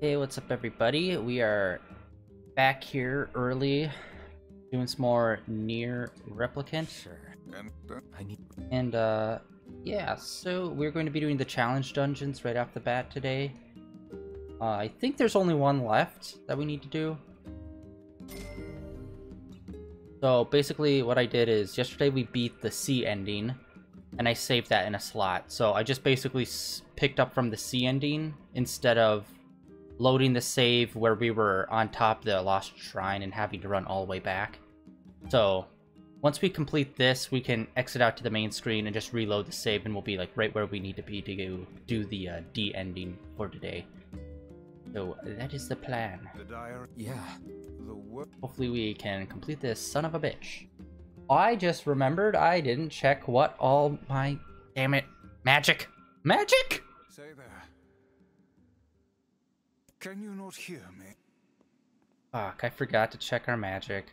Hey, what's up everybody? We are back here early doing some more NieR Replicant. Sure. And uh, I need. And uh yeah, so we're going to be doing the challenge dungeons right off the bat today. Uh, I think there's only one left that we need to do. So basically what I did is yesterday we beat the C ending and I saved that in a slot. So I just basically picked up from the C ending instead of loading the save where we were on top of the Lost Shrine and having to run all the way back. So once we complete this, we can exit out to the main screen and just reload the save and we'll be like right where we need to be to do the uh, D ending for today. So that is the plan. The. Yeah. The. Hopefully we can complete this son of a bitch. I just remembered I didn't check what all my... Damn it. Magic. Magic! Say there. Can you not hear me? Fuck, I forgot to check our magic.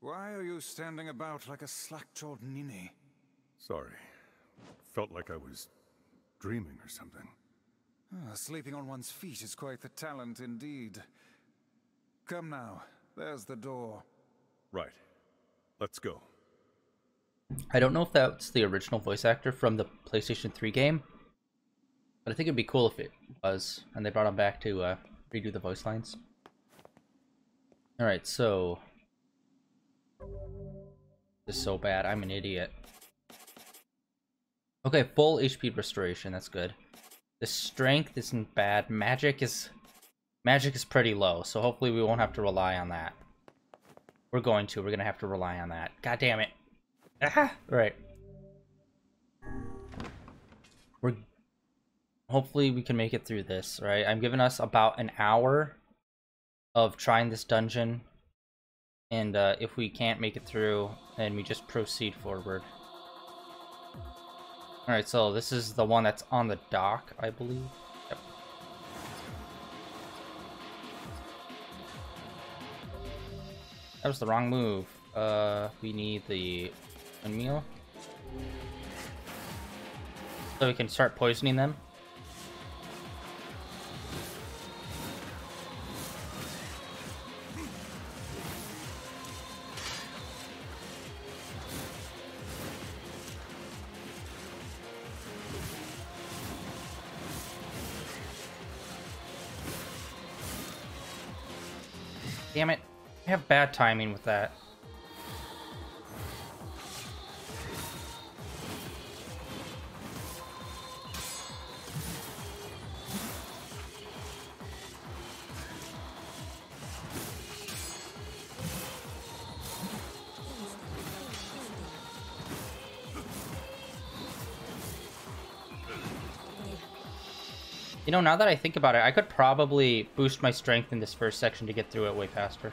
Why are you standing about like a slack-jawed ninny? Sorry. Felt like I was dreaming or something. Ah, sleeping on one's feet is quite the talent indeed. Come now, there's the door. Right. Let's go. I don't know if that's the original voice actor from the PlayStation 3 game, but I think it'd be cool if it was, and they brought him back to uh, redo the voice lines. Alright, so... This is so bad, I'm an idiot. Okay, full HP restoration, that's good. The strength isn't bad. Magic is... Magic is pretty low, so hopefully we won't have to rely on that. We're going to. We're gonna have to rely on that. God damn it. Ah! Right. Hopefully we can make it through this, right? I'm giving us about an hour of trying this dungeon. And uh, if we can't make it through, then we just proceed forward. Alright, so this is the one that's on the dock, I believe. That was the wrong move. Uh, we need the windmill. So we can start poisoning them. I have bad timing with that. You know, now that I think about it, I could probably boost my strength in this first section to get through it way faster.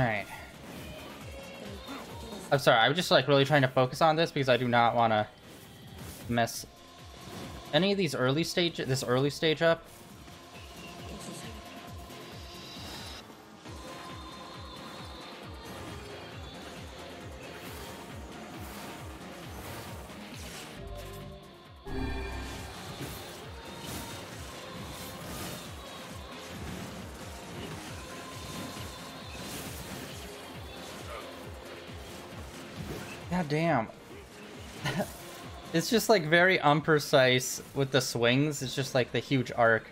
Alright. I'm sorry, I'm just like really trying to focus on this because I do not want to mess any of these early stage, this early stage up. Damn. it's just like very unprecise with the swings. It's just like the huge arc.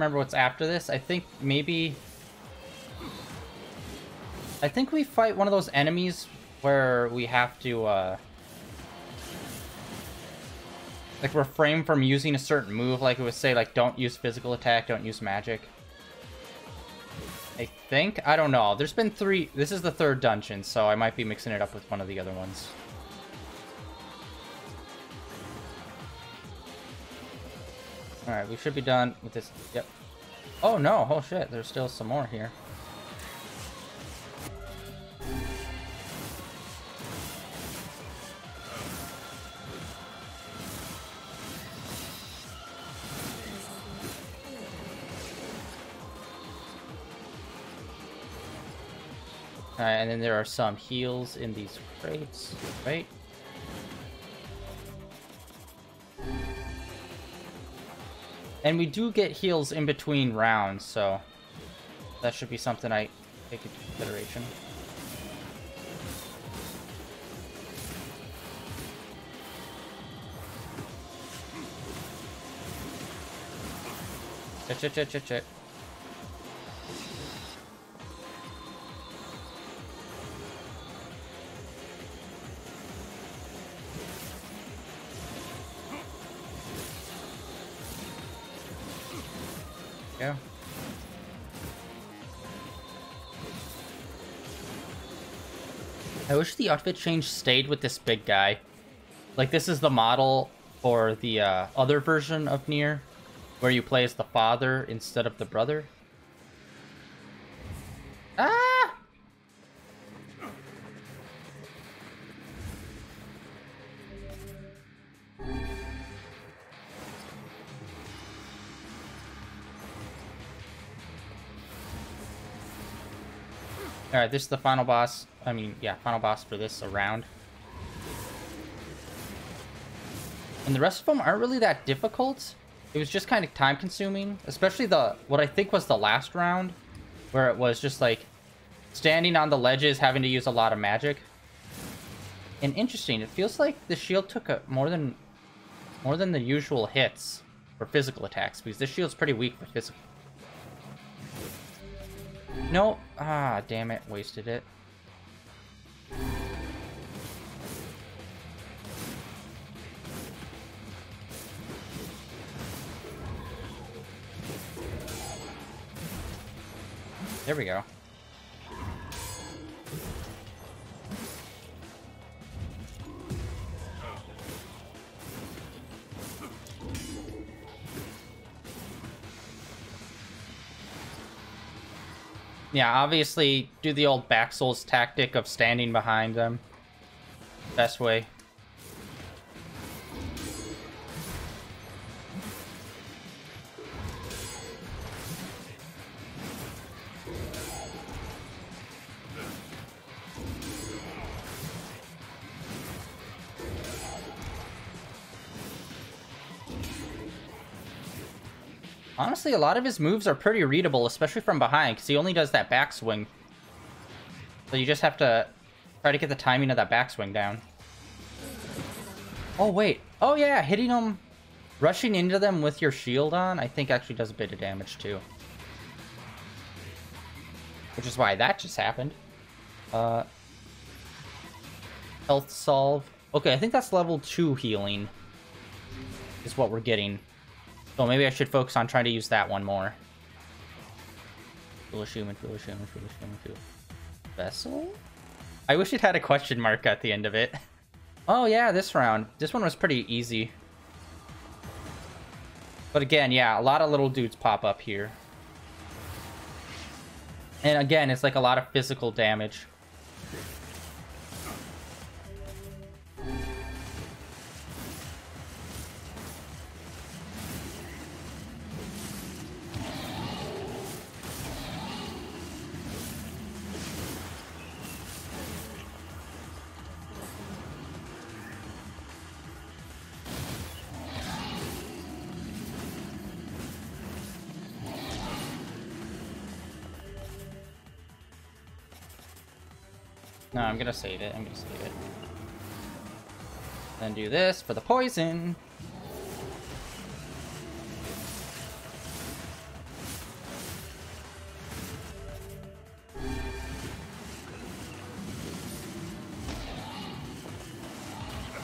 Remember what's after this. I think maybe... I think we fight one of those enemies where we have to, uh... Like, refrain from using a certain move. Like, it would say, like, don't use physical attack, don't use magic. I think? I don't know. There's been three... This is the third dungeon, so I might be mixing it up with one of the other ones. Alright, we should be done with this. Yep. Oh no, oh shit, there's still some more here. Alright, and then there are some heals in these crates, right? And we do get heals in between rounds, so that should be something I take into consideration. Check, check, check, check, check. Wish the outfit change stayed with this big guy. Like, this is the model for the uh, other version of Nier, where you play as the father instead of the brother. Alright, this is the final boss. I mean, yeah, final boss for this round. And the rest of them aren't really that difficult. It was just kind of time consuming, especially the what I think was the last round, where it was just like standing on the ledges, having to use a lot of magic. And interesting, it feels like the shield took a, more than more than the usual hits for physical attacks, because this shield's pretty weak for physical no. Ah, damn it. Wasted it. There we go. Yeah, obviously do the old back souls tactic of standing behind them. Best way. Honestly, a lot of his moves are pretty readable, especially from behind, because he only does that backswing. So you just have to try to get the timing of that backswing down. Oh, wait. Oh, yeah, hitting them, rushing into them with your shield on, I think actually does a bit of damage, too. Which is why that just happened. Uh, health salve. Okay, I think that's level 2 healing. Is what we're getting. So maybe I should focus on trying to use that one more. Foolish human, foolish human, foolish human, foolish. Vessel? I wish it had a question mark at the end of it. Oh yeah, this round. This one was pretty easy. But again, yeah, a lot of little dudes pop up here. And again, it's like a lot of physical damage. Gonna save it. I'm gonna save it. Then do this for the poison.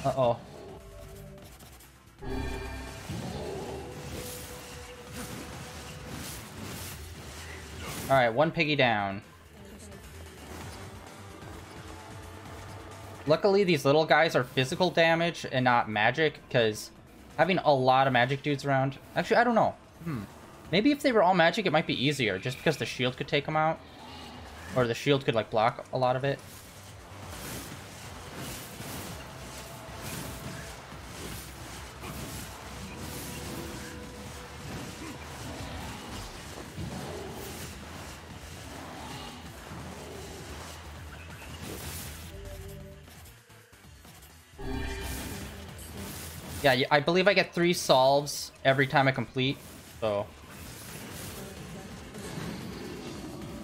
Uh-oh. Alright, one piggy down. Luckily, these little guys are physical damage and not magic, because having a lot of magic dudes around... Actually, I don't know. Hmm. Maybe if they were all magic, it might be easier, just because the shield could take them out. Or the shield could, like, block a lot of it. Yeah, I believe I get three salves every time I complete, so...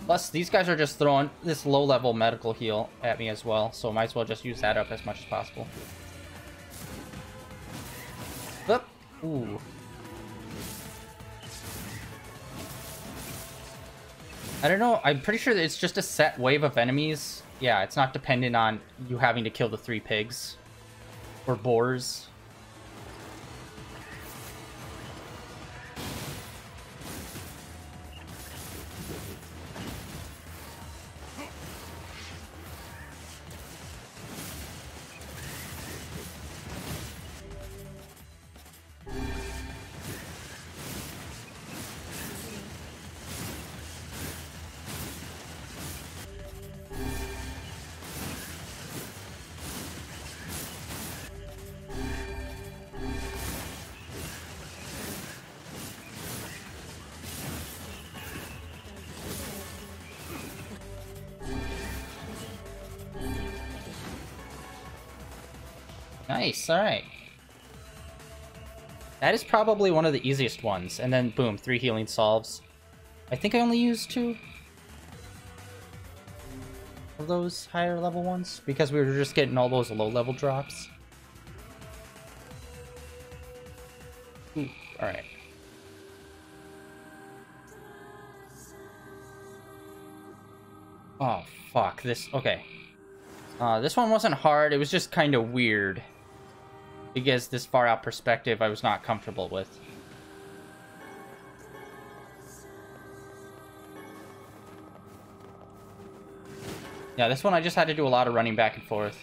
Plus, these guys are just throwing this low-level medical heal at me as well, so might as well just use that up as much as possible. Oop. Ooh. I don't know, I'm pretty sure it's just a set wave of enemies. Yeah, it's not dependent on you having to kill the three pigs. Or boars. Alright. That is probably one of the easiest ones. And then, boom, three healing salves. I think I only used two of those higher level ones because we were just getting all those low level drops. Alright. Oh, fuck. This... Okay. Uh, this one wasn't hard. It was just kind of weird because this far out perspective I was not comfortable with. Yeah, this one I just had to do a lot of running back and forth.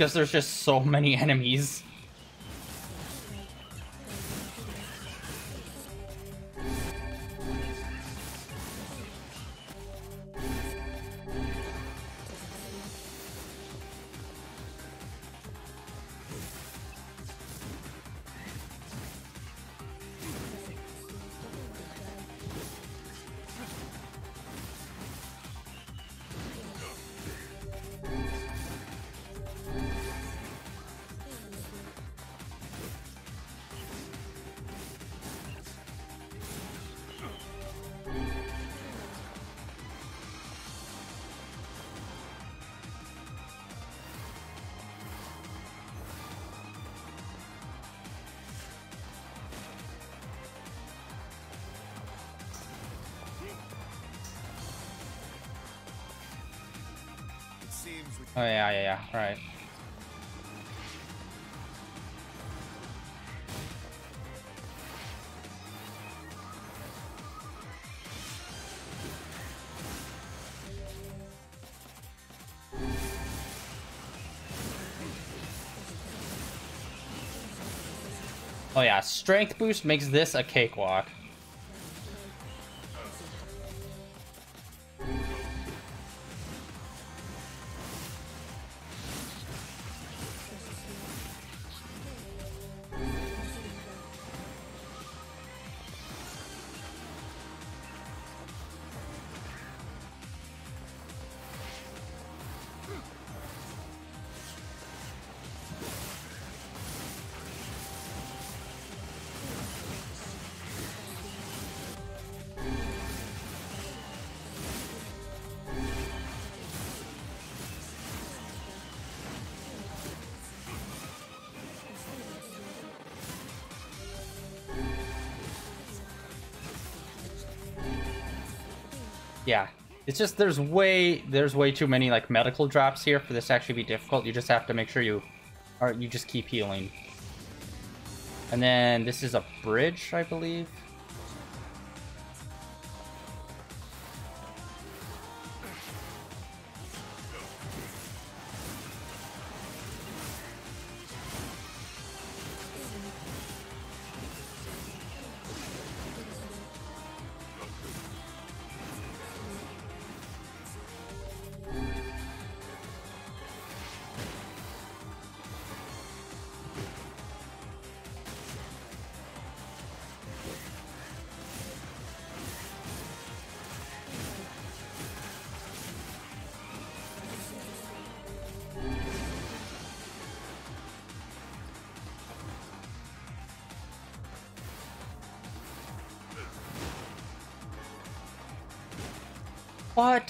Because there's just so many enemies. Oh yeah, strength boost makes this a cakewalk. Yeah. It's just there's way there's way too many like medical drops here for this to actually be difficult. You just have to make sure you or you just keep healing. And then this is a bridge, I believe.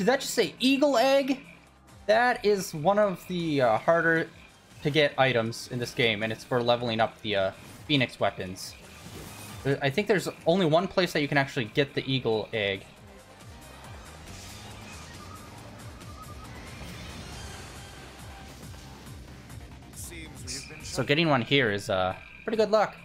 Did that just say eagle egg? That is one of the uh, harder to get items in this game, and it's for leveling up the uh, phoenix weapons. I think there's only one place that you can actually get the eagle egg. seems we've been So getting one here is uh, pretty good luck.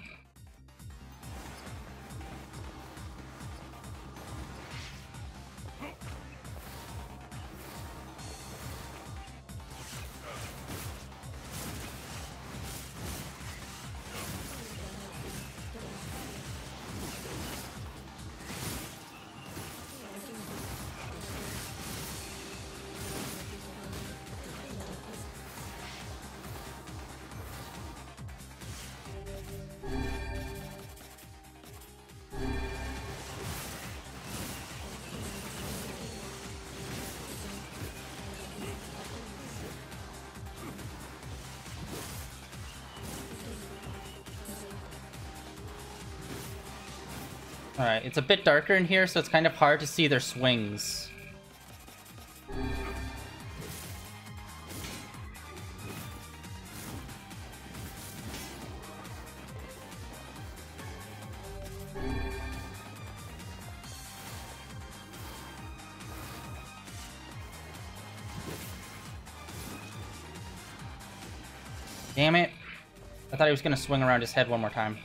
It's a bit darker in here, so it's kind of hard to see their swings. Damn it. I thought he was gonna swing around his head one more time.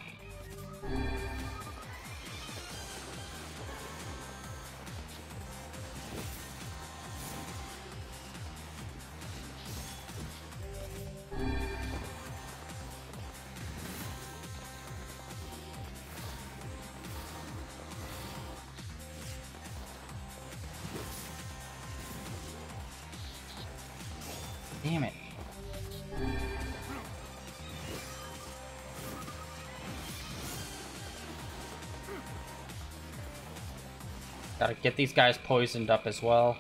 Get these guys poisoned up as well.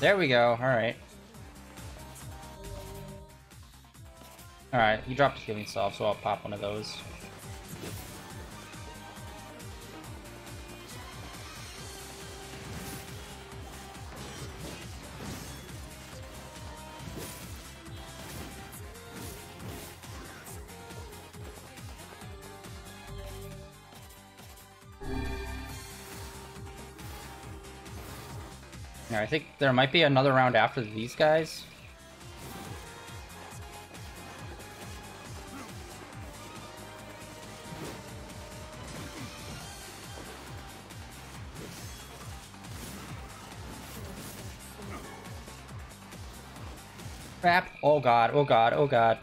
There we go. Alright. Alright, he dropped his healing salve, so I'll pop one of those. Think there might be another round after these guys. Crap. Oh god, oh god, oh god.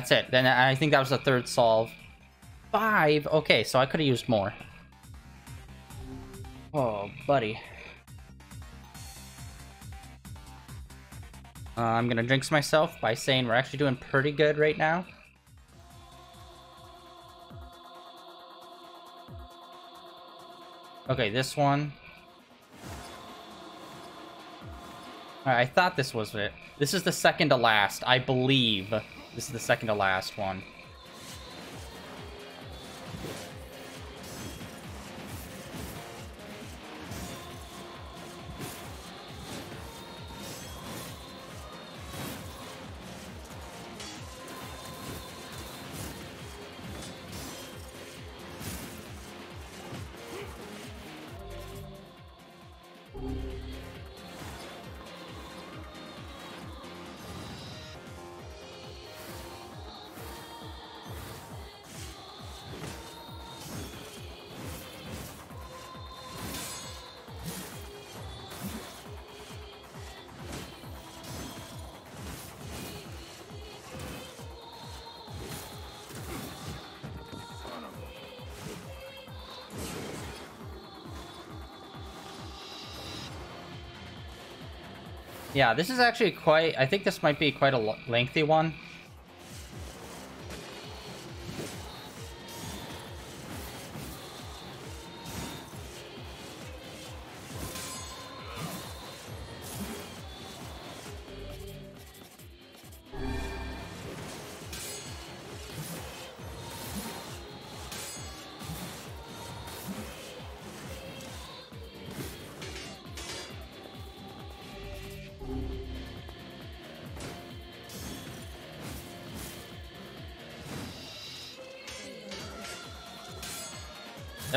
That's it. Then I think that was the third salve. Five? Okay, so I could have used more. Oh, buddy. Uh, I'm gonna jinx myself by saying we're actually doing pretty good right now. Okay, this one. I thought this was it. This is the second to last, I believe. This is the second to last one. Yeah, this is actually quite... I think this might be quite a lengthy one.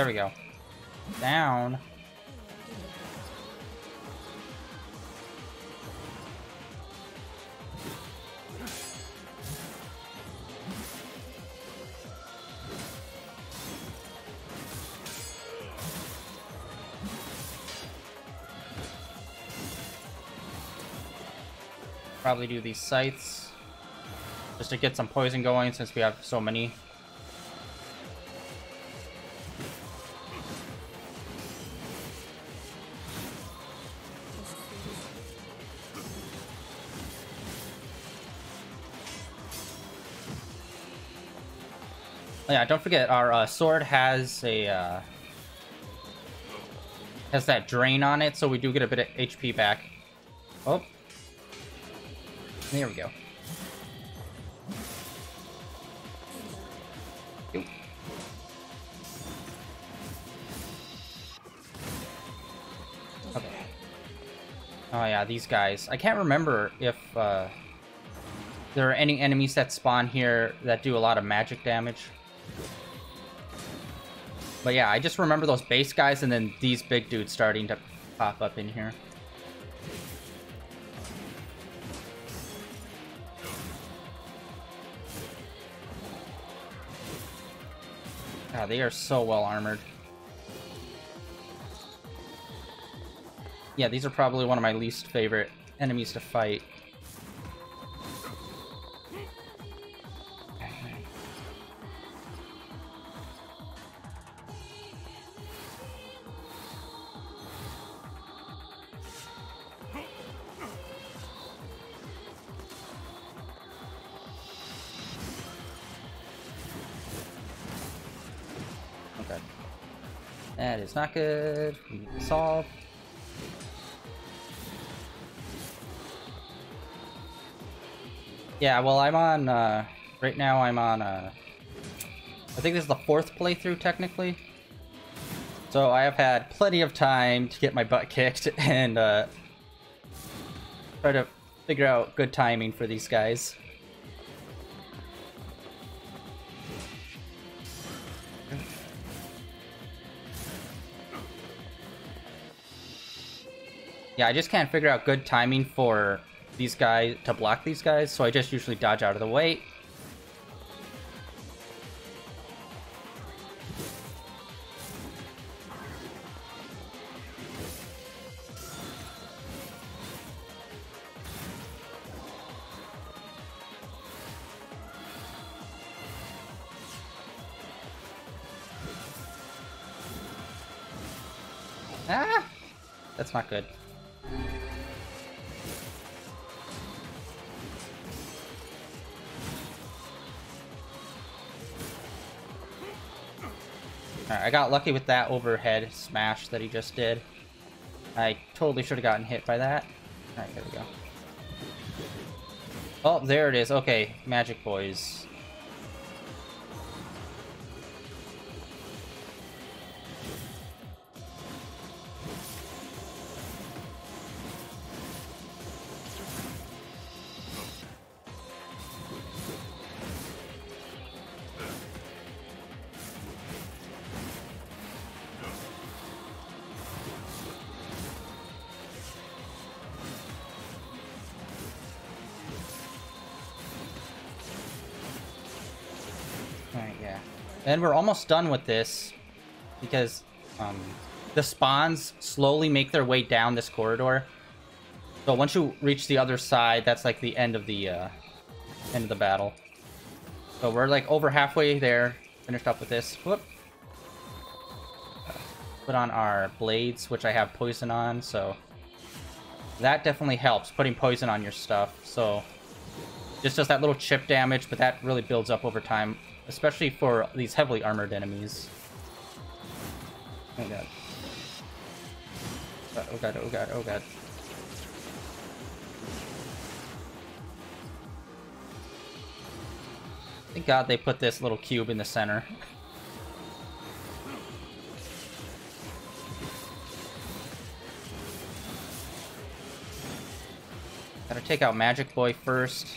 There we go. Down. Probably do these sights. Just to get some poison going since we have so many yeah, don't forget our uh, sword has a uh, has that drain on it, so we do get a bit of HP back. Oh, there we go. Okay. Oh yeah, these guys. I can't remember if uh, there are any enemies that spawn here that do a lot of magic damage. But yeah, I just remember those base guys and then these big dudes starting to pop up in here. God, they are so well armored. Yeah, these are probably one of my least favorite enemies to fight. That is not good. Salve. Yeah, well, I'm on, uh, right now I'm on, uh, I think this is the fourth playthrough, technically. So I have had plenty of time to get my butt kicked and, uh, try to figure out good timing for these guys. Yeah, I just can't figure out good timing for these guys to block these guys, so I just usually dodge out of the way. Got lucky with that overhead smash that he just did. I totally should have gotten hit by that. Alright, there we go. Oh, there it is. Okay, Magic Boys. We're almost done with this because um, the spawns slowly make their way down this corridor. So once you reach the other side, that's like the end of the uh, end of the battle. So we're like over halfway there, finished up with this. Whoop. Put on our blades, which I have poison on, so that definitely helps, putting poison on your stuff. So just does that little chip damage, but that really builds up over time, especially for these heavily armored enemies. Oh god. Oh god, oh god, oh god. Thank god they put this little cube in the center. Gotta take out Magic Boy first.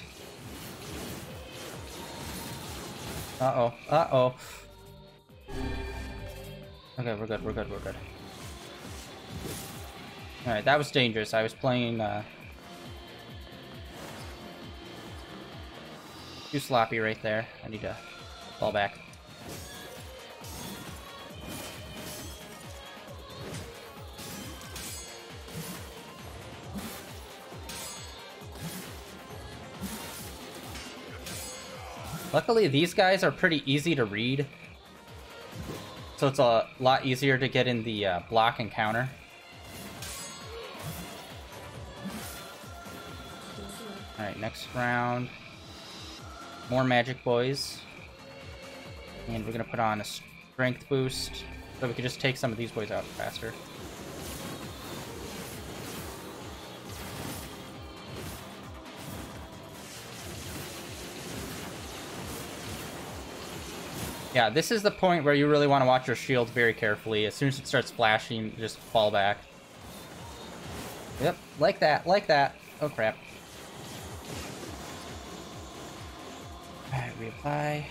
Uh-oh. Uh-oh. Okay, we're good, we're good, we're good. Alright, that was dangerous. I was playing, uh... Too sloppy right there. I need to fall back. Luckily, these guys are pretty easy to read. So it's a lot easier to get in the uh, block and counter. Alright, next round. More Magic Boys. And we're gonna put on a Strength boost, so we can just take some of these boys out faster. Yeah, this is the point where you really want to watch your shield very carefully. As soon as it starts flashing, just fall back. Yep, like that, like that. Oh crap. Alright, reapply.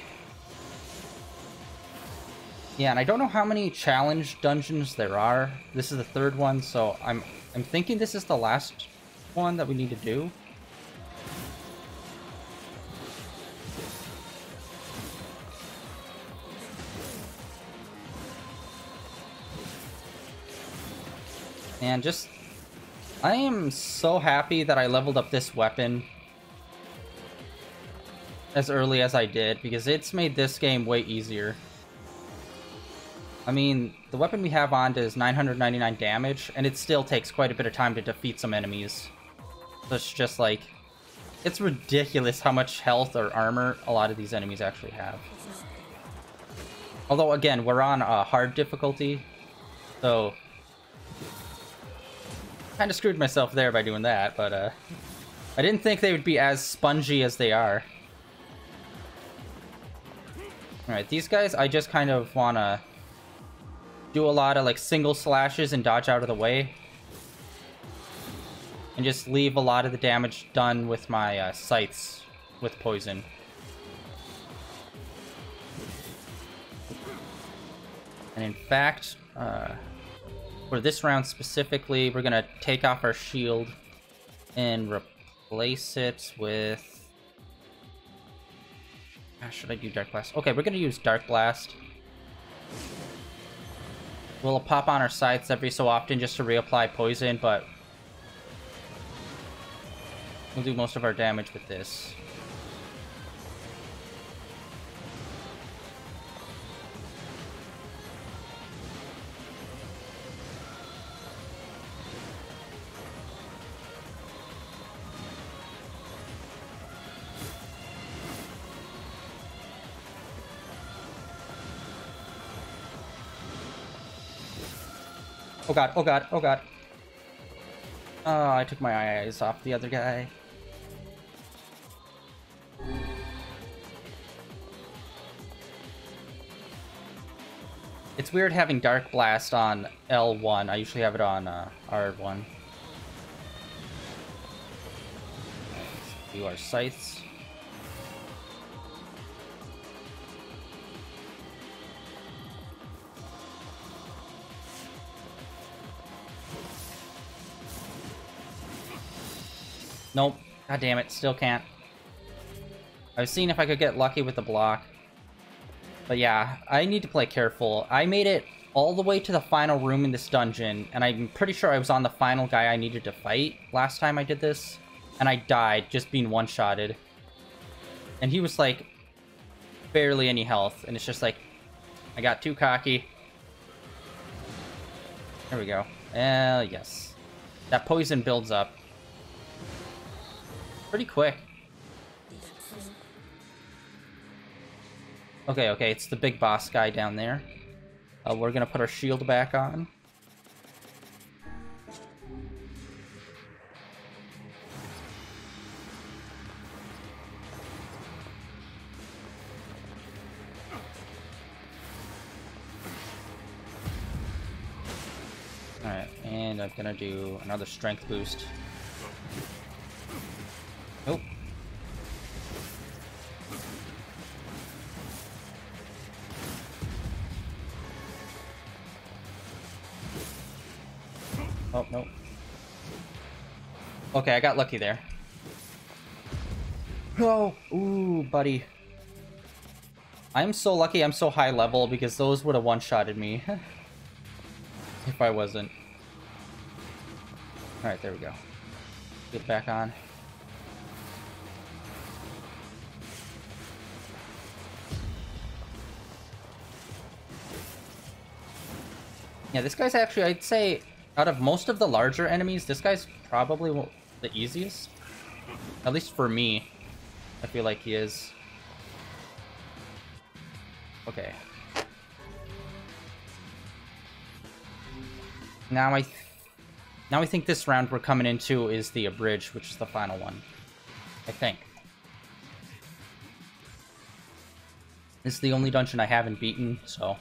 Yeah, and I don't know how many challenge dungeons there are. This is the third one, so I'm I'm thinking this is the last one that we need to do. And just... I am so happy that I leveled up this weapon as early as I did, because it's made this game way easier. I mean, the weapon we have on does 999 damage, and it still takes quite a bit of time to defeat some enemies. So it's just like... It's ridiculous how much health or armor a lot of these enemies actually have. Although, again, we're on a hard difficulty, So, kind of screwed myself there by doing that, but uh, I didn't think they would be as spongy as they are. Alright, these guys, I just kind of want to do a lot of like single slashes and dodge out of the way. And just leave a lot of the damage done with my uh, scythes with poison. And in fact, uh, for this round specifically, we're to take off our shield and replace it with... Ah, should I do Dark Blast? Okay, we're to use Dark Blast. We'll pop on our scythes every so often just to reapply poison, but we'll do most of our damage with this. Oh god, oh god, oh god. Oh, I took my eyes off the other guy. It's weird having Dark Blast on L1. I usually have it on uh, R1. do our scythes. Nope. God damn it, still can't. I was seeing if I could get lucky with the block. But yeah, I need to play careful. I made it all the way to the final room in this dungeon, and I'm pretty sure I was on the final guy I needed to fight last time I did this. And I died, just being one-shotted. And he was like, barely any health, and it's just like, I got too cocky. There we go. Uh, yes. That poison builds up pretty quick. Okay, okay, it's the big boss guy down there. Uh, we're gonna put our shield back on. Alright, and I'm gonna do another strength boost. Okay, I got lucky there. Oh, ooh, buddy. I'm so lucky I'm so high level because those would have one-shotted me. if I wasn't. Alright, there we go. Get back on. Yeah, this guy's actually, I'd say, out of most of the larger enemies, this guy's probably the easiest. At least for me, I feel like he is. Okay. Now I, now I think this round we're coming into is the abridge, which is the final one. I think. This is the only dungeon I haven't beaten, so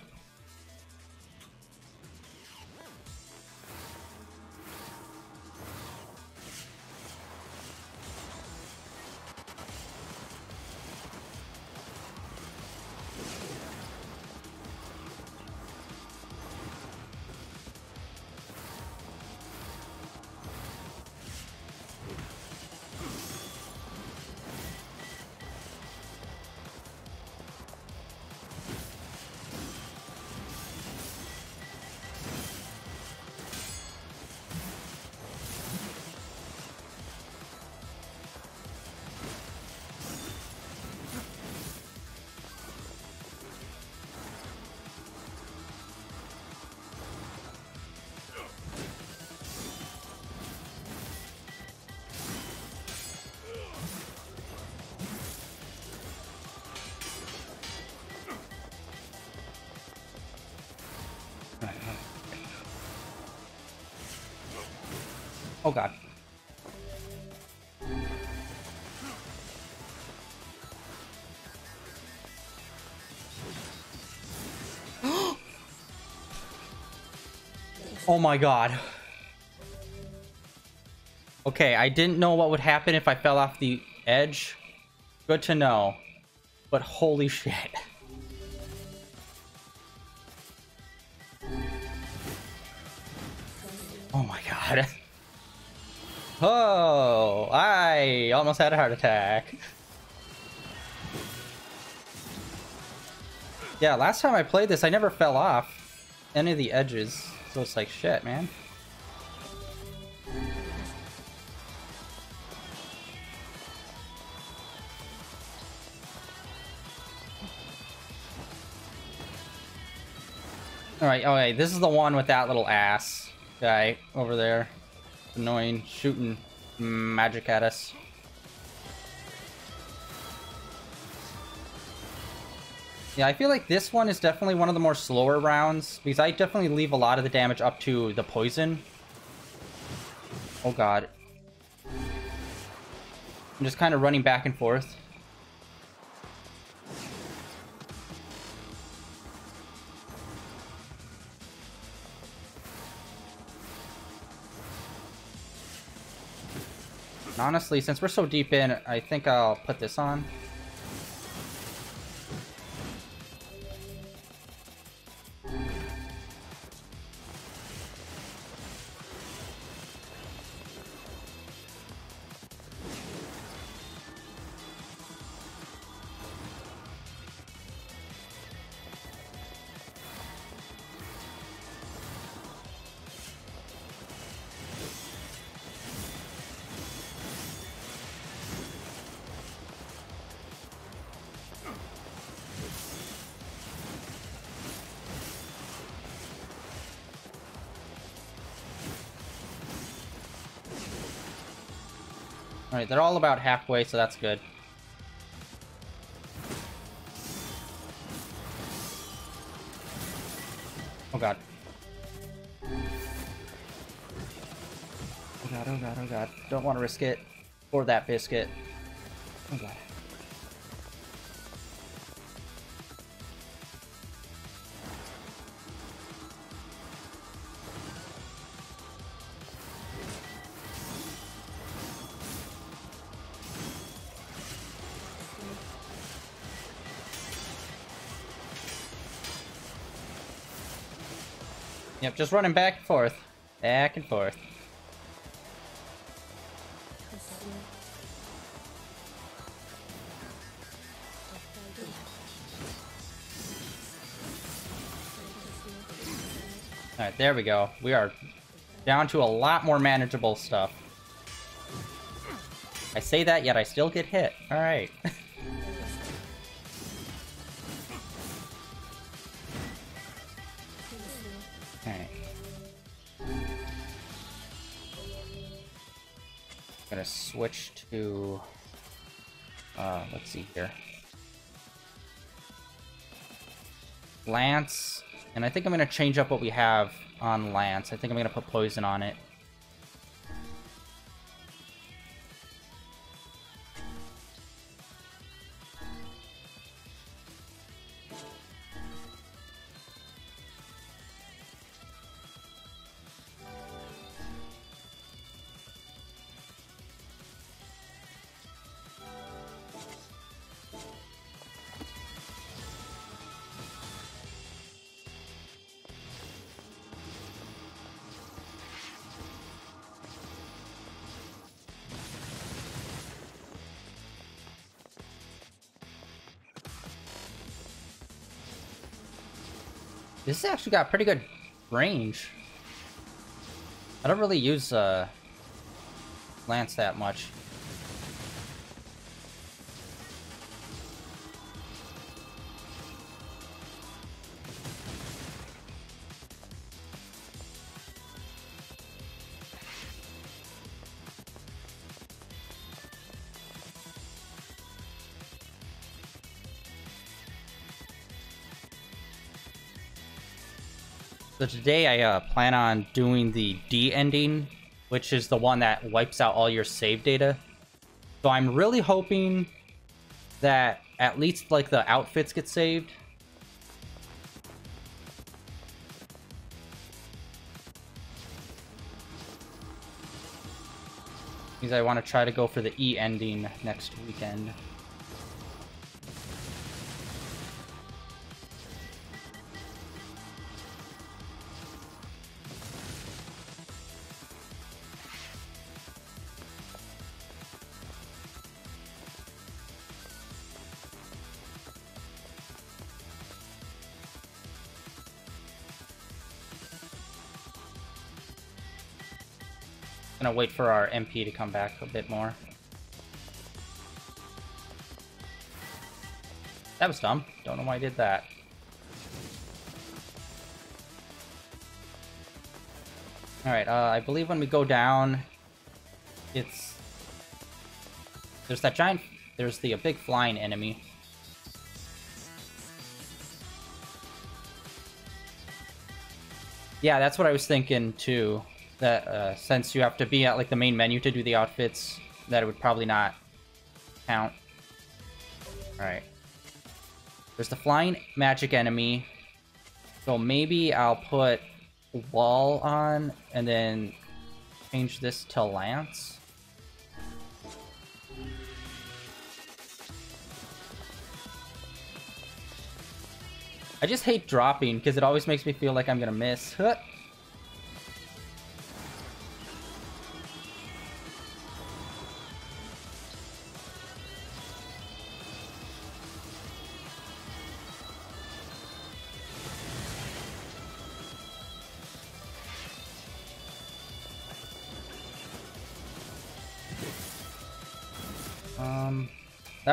oh my god. Okay, I didn't know what would happen if I fell off the edge. Good to know. But holy shit. Oh my god. Oh, I almost had a heart attack. Yeah, last time I played this, I never fell off any of the edges. It's like, shit, man. Alright, okay, this is the one with that little ass guy over there. Annoying, shooting magic at us. Yeah, I feel like this one is definitely one of the more slower rounds, because I definitely leave a lot of the damage up to the poison. Oh god. I'm just kind of running back and forth. honestly, since we're so deep in, I think I'll put this on. They're all about halfway, so that's good. Oh god. Oh god, oh god, oh god. Don't want to risk it. Or that biscuit. Oh god. Just running back and forth. Back and forth. Alright, there we go. We are down to a lot more manageable stuff. I say that, yet I still get hit. Alright. switch to, uh, let's see here. Lance, and I think I'm going to change up what we have on Lance. I think I'm going to put Poison on it. This has actually got pretty good range. I don't really use uh, Lance that much. So today I uh, plan on doing the D ending which is the one that wipes out all your save data. So I'm really hoping that at least like the outfits get saved. Because I want to try to go for the E ending next weekend. Wait for our MP to come back a bit more. That was dumb. Don't know why I did that. Alright, uh, I believe when we go down, it's... There's that giant... There's the a big flying enemy. Yeah, that's what I was thinking, too that uh, since you have to be at like the main menu to do the outfits, that it would probably not count. Alright. There's the flying magic enemy. So maybe I'll put wall on and then change this to lance. I just hate dropping because it always makes me feel like I'm gonna miss.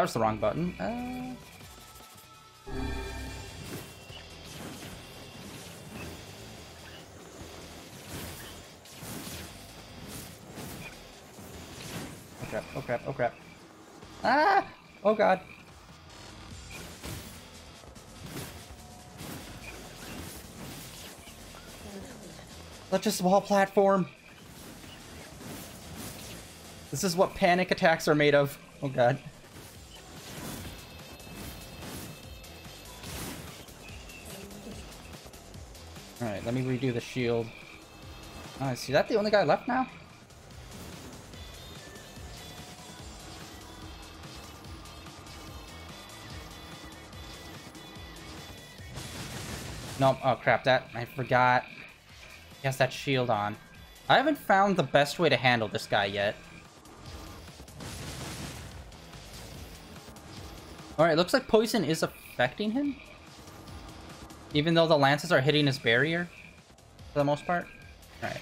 That was the wrong button. Uh... Oh crap, oh crap, oh crap. Ah! Oh god. Let's just wall platform. This is what panic attacks are made of. Oh god. Redo the shield. Oh, see that the only guy left now? Nope, oh crap, that, I forgot. He has that shield on. I haven't found the best way to handle this guy yet. Alright, looks like poison is affecting him? Even though the lances are hitting his barrier, for the most part? Alright.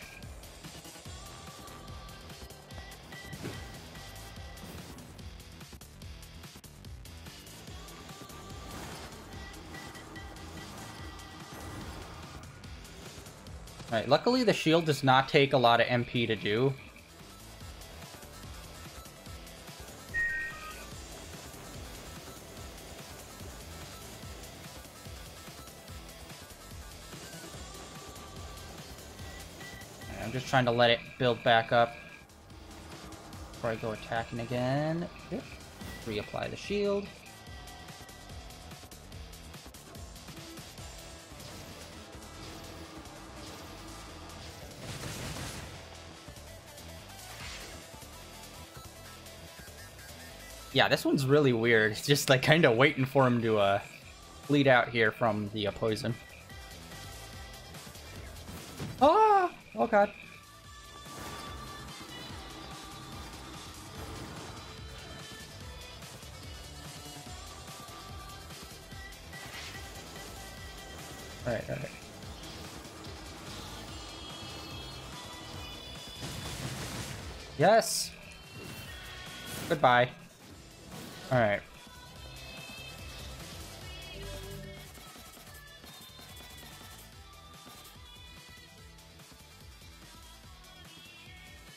Alright, luckily the shield does not take a lot of MP to do. Trying to let it build back up before I go attacking again. Yep. Reapply the shield. Yeah, this one's really weird. It's just like kind of waiting for him to uh, bleed out here from the uh, poison. Ah! Oh god. Yes! Goodbye. Alright.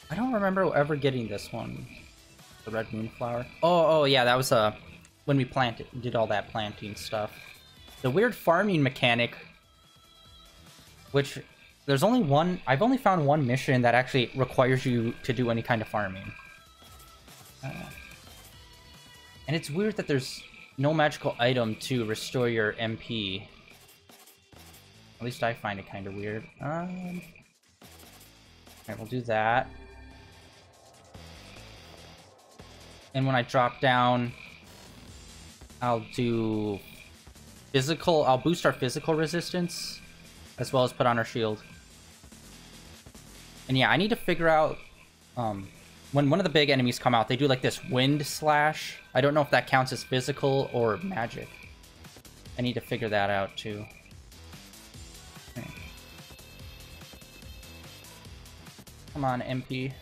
I don't remember ever getting this one. The red moonflower. Oh, oh yeah, that was uh when we planted did all that planting stuff. The weird farming mechanic which there's only one. I've only found one mission that actually requires you to do any kind of farming. Uh, and it's weird that there's no magical item to restore your MP. At least I find it kind of weird. Um, Alright, we'll do that. And when I drop down, I'll do physical. I'll boost our physical resistance as well as put on our shield. And yeah, I need to figure out um, when one of the big enemies come out, they do like this wind slash. I don't know if that counts as physical or magic. I need to figure that out too. Come on, MP.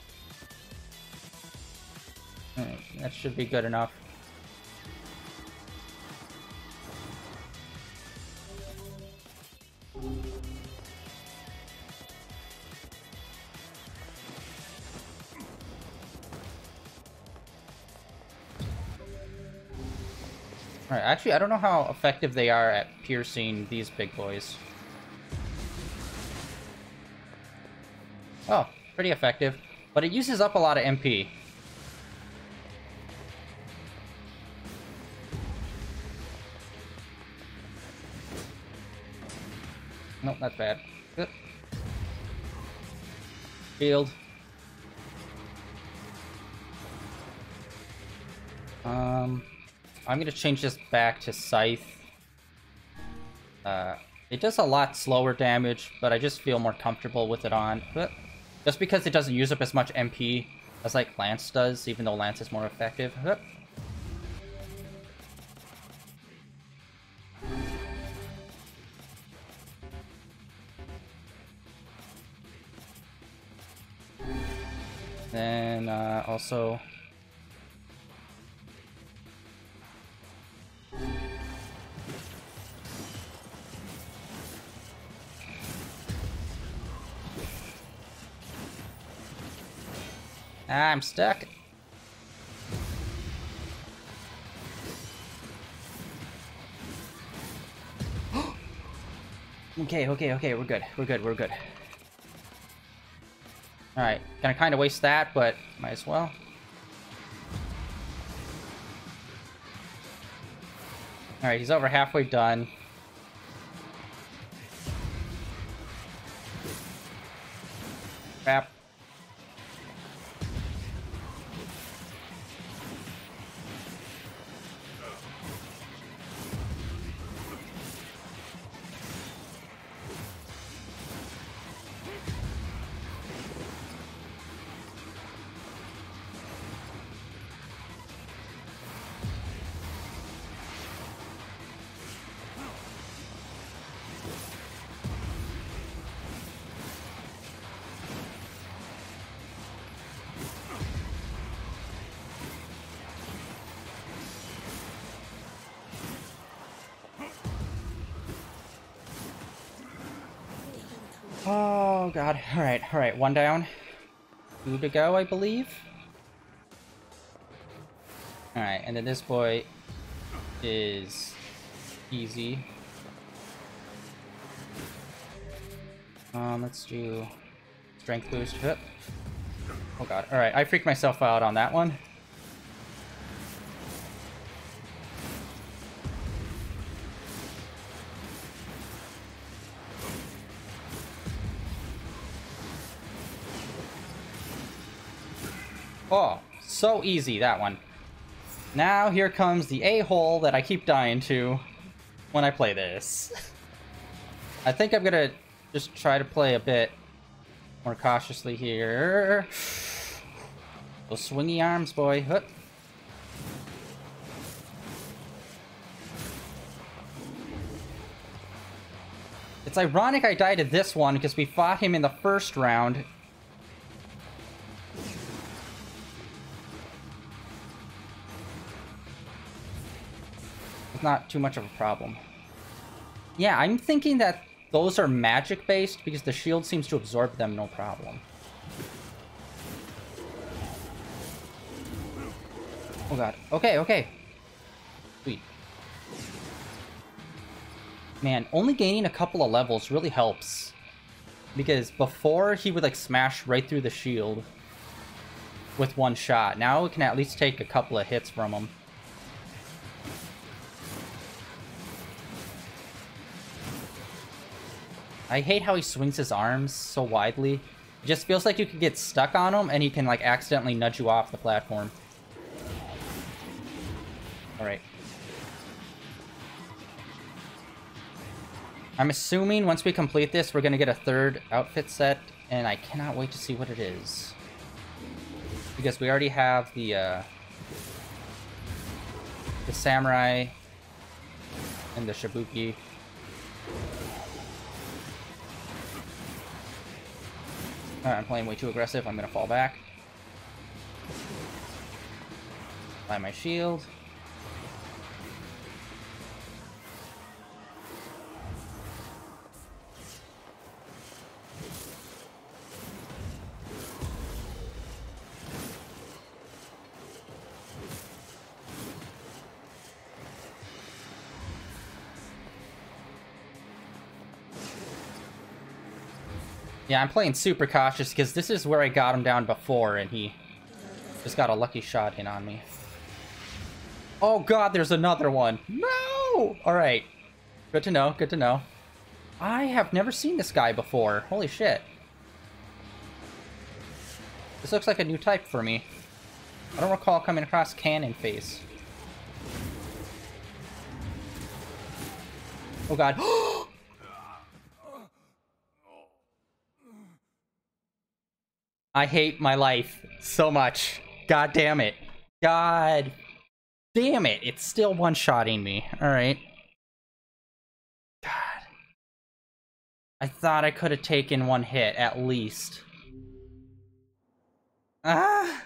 Right, that should be good enough. Alright, actually, I don't know how effective they are at piercing these big boys. Oh, pretty effective. But it uses up a lot of MP. Nope, that's bad. Field. Um, I'm gonna change this back to Scythe. Uh, it does a lot slower damage, but I just feel more comfortable with it on. But just because it doesn't use up as much MP as like Lance does, even though Lance is more effective. Then uh, also I'm stuck. okay, okay, okay, we're good. We're good, we're good. Alright, gonna kind of waste that, but might as well. Alright, he's over halfway done. Oh god. Alright, alright, one down. Two to go, I believe. Alright, and then this boy is easy. Um, let's do strength boost. Oh god. Alright, I freaked myself out on that one. So easy, that one. Now here comes the a-hole that I keep dying to when I play this. I think I'm gonna just try to play a bit more cautiously here. Those swingy arms, boy. Hup. It's ironic I died to this one because we fought him in the first round not too much of a problem. Yeah, I'm thinking that those are magic-based because the shield seems to absorb them no problem. Oh god. Okay, okay. Sweet. Man, only gaining a couple of levels really helps. Because before, he would like smash right through the shield with one shot. Now we can at least take a couple of hits from him. I hate how he swings his arms so widely. It just feels like you could get stuck on him and he can like accidentally nudge you off the platform. Alright. I'm assuming once we complete this, we're going to get a third outfit set, and I cannot wait to see what it is. Because we already have the, uh, the samurai and the shibuki. I'm playing way too aggressive. I'm going to fall back. Buy my shield. Yeah, I'm playing super cautious because this is where I got him down before and he just got a lucky shot in on me. Oh god, there's another one. No! Alright. Good to know, good to know. I have never seen this guy before. Holy shit. This looks like a new type for me. I don't recall coming across Cannon Face. Oh god. Oh, I hate my life so much. God damn it. God damn it. It's still one-shotting me. Alright. God. I thought I could have taken one hit, at least. Ah!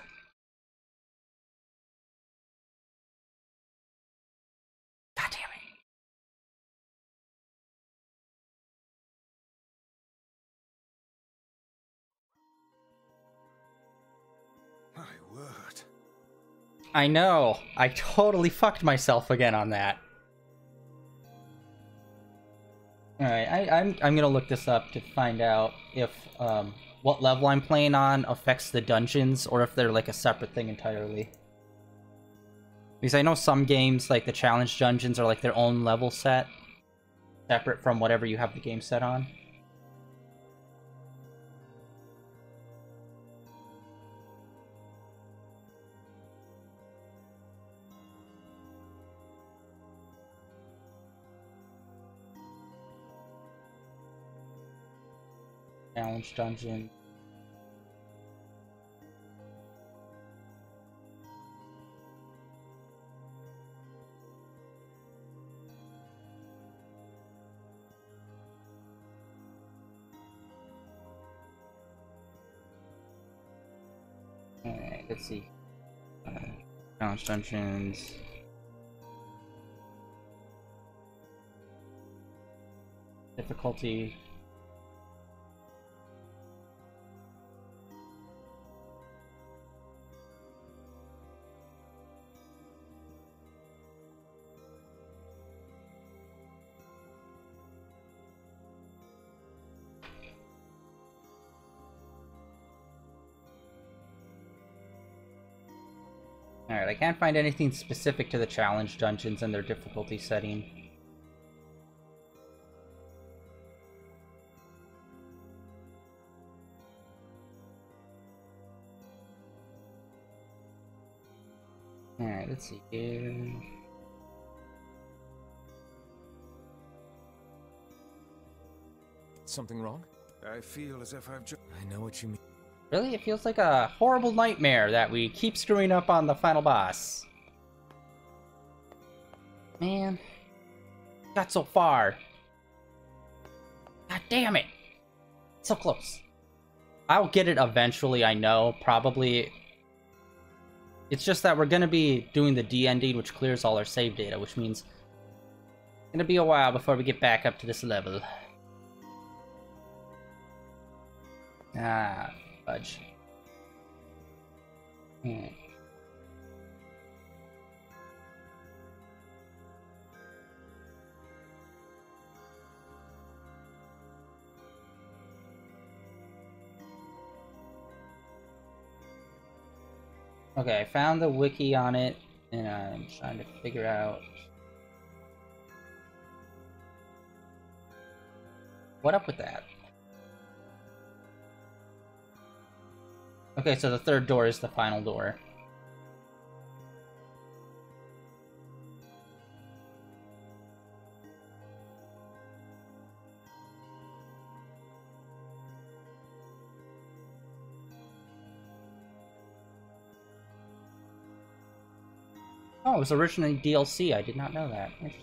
I know. I totally fucked myself again on that. Alright, I'm, I'm gonna look this up to find out if um, what level I'm playing on affects the dungeons or if they're like a separate thing entirely. Because I know some games, like the challenge dungeons, are like their own level set, separate from whatever you have the game set on. Dungeon. Let's see. Uh, dungeons. Difficulty. I can't find anything specific to the challenge dungeons and their difficulty setting. Alright, let's see here. Something wrong? I feel as if I've just. I know what you mean. Really? It feels like a horrible nightmare that we keep screwing up on the final boss. Man. Got so far. God damn it. So close. I'll get it eventually, I know. Probably. It's just that we're going to be doing the D-ending, which clears all our save data, which means... It's going to be a while before we get back up to this level. Ah, Fudge. Hmm. Okay, I found the wiki on it, and I'm trying to figure out what up with that. Okay, so the third door is the final door. Oh, it was originally DLC. I did not know that. Okay,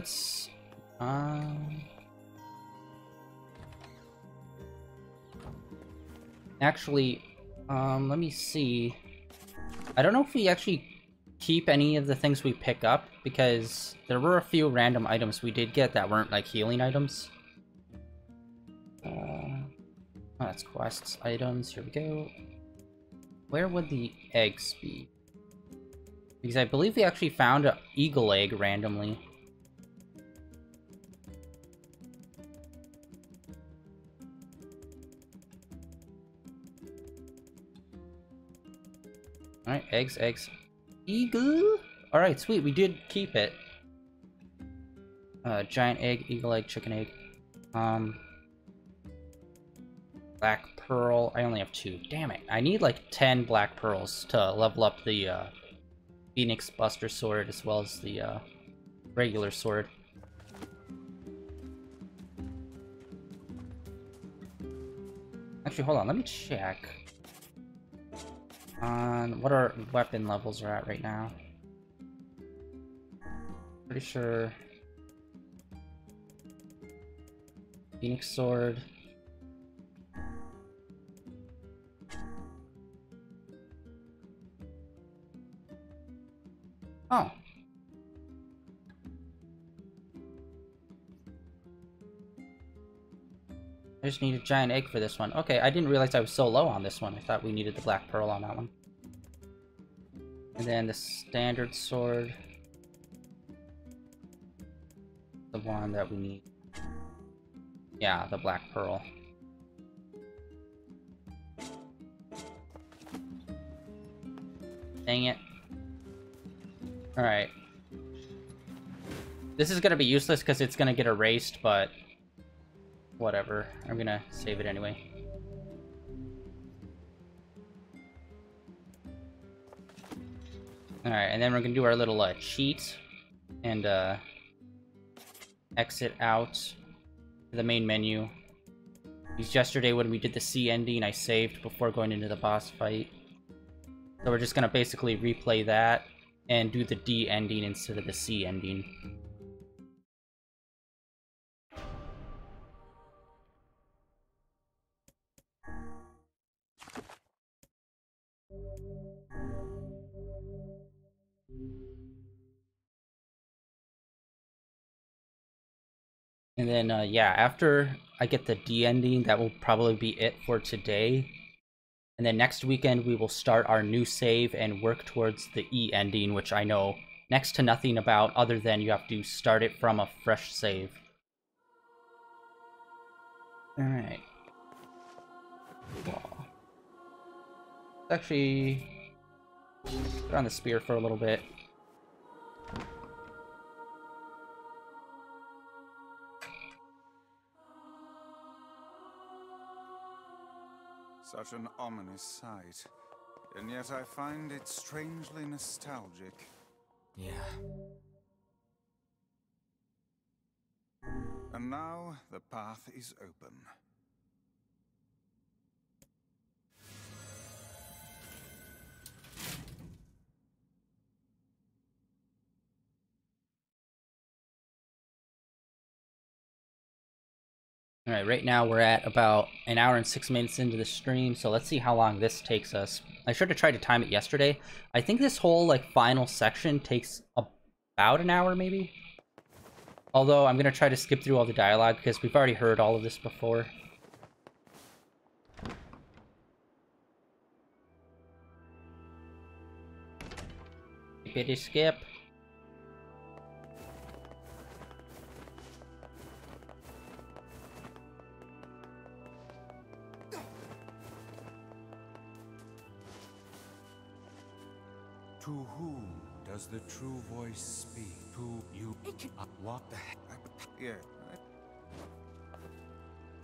let's... Um... Actually, um, let me see. I don't know if we actually keep any of the things we pick up, because there were a few random items we did get that weren't, like, healing items. Uh, that's quests, items, here we go. Where would the eggs be? Because I believe we actually found an eagle egg randomly. Alright, eggs, eggs. Eagle? Alright, sweet, we did keep it. Uh, giant egg, eagle egg, chicken egg. Um, black pearl. I only have two. Damn it. I need like 10 black pearls to level up the uh, Phoenix Buster Sword as well as the uh, regular sword. Actually, hold on. Let me check on what our weapon levels are at right now. Pretty sure Phoenix Sword just need a giant egg for this one. Okay, I didn't realize I was so low on this one. I thought we needed the black pearl on that one. And then the standard sword. The one that we need. Yeah, the black pearl. Dang it. Alright. This is gonna be useless because it's gonna get erased, but... Whatever. I'm gonna save it anyway. Alright, and then we're gonna do our little uh, cheat and uh, exit out to the main menu. Because yesterday when we did the C ending, I saved before going into the boss fight. So we're just gonna basically replay that and do the D ending instead of the C ending. Then, uh, yeah, after I get the D ending, that will probably be it for today. And then next weekend, we will start our new save and work towards the E ending, which I know next to nothing about other than you have to start it from a fresh save. Alright. Actually, put on the spear for a little bit. Such an ominous sight. And yet I find it strangely nostalgic. Yeah. And now the path is open. All right, right now we're at about an hour and six minutes into the stream, so let's see how long this takes us. I should have tried to time it yesterday. I think this whole like final section takes about an hour maybe. Although I'm gonna try to skip through all the dialogue because we've already heard all of this before. Skippity skip. Does the true voice speak? To you? Uh, what the heck? Yeah.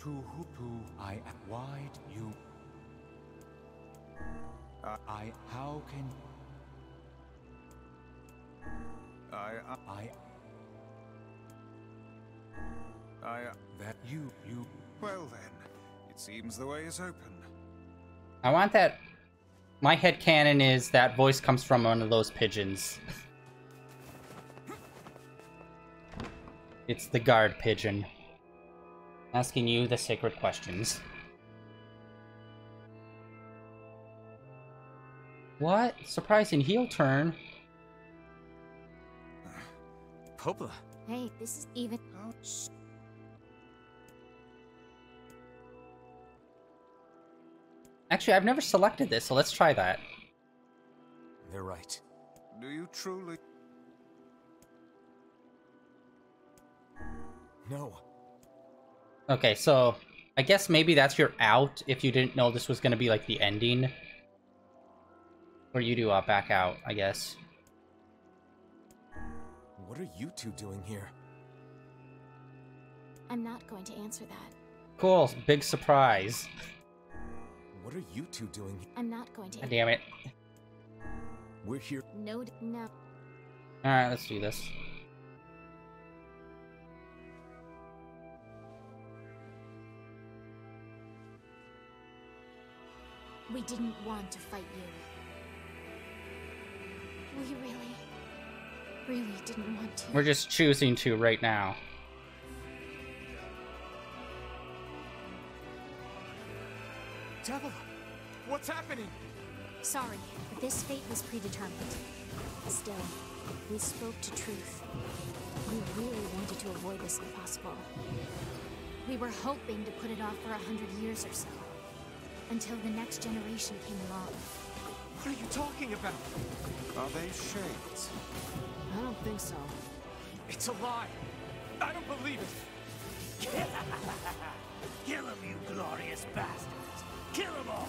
To who? To I? Why do you? Uh, I. How can I, I? I, I, That you? You? well then, it seems the way is open. I want that. My head canon is that voice comes from one of those pigeons. it's the guard pigeon. Asking you the sacred questions. What? Surprising heel turn. Popa. Hey, this is even. Oh, Actually, I've never selected this, so let's try that. They're right. Do you truly? No. Okay, so I guess maybe that's your out if you didn't know this was gonna be like the ending. Or you do uh, back out, I guess. What are you two doing here? I'm not going to answer that. Cool, big surprise. What are you two doing? he- I'm not going to. God damn it. We're here. No, no. Alright, let's do this. We didn't want to fight you. We really, really didn't want to. We're just choosing to right now. Devil. What's happening? Sorry, but this fate was predetermined. Still, we spoke to truth. We really wanted to avoid this if possible. We were hoping to put it off for a hundred years or so. Until the next generation came along. What are you talking about? Are they shades? I don't think so. It's a lie. I don't believe it. Kill him, you glorious bastards! Kill them all!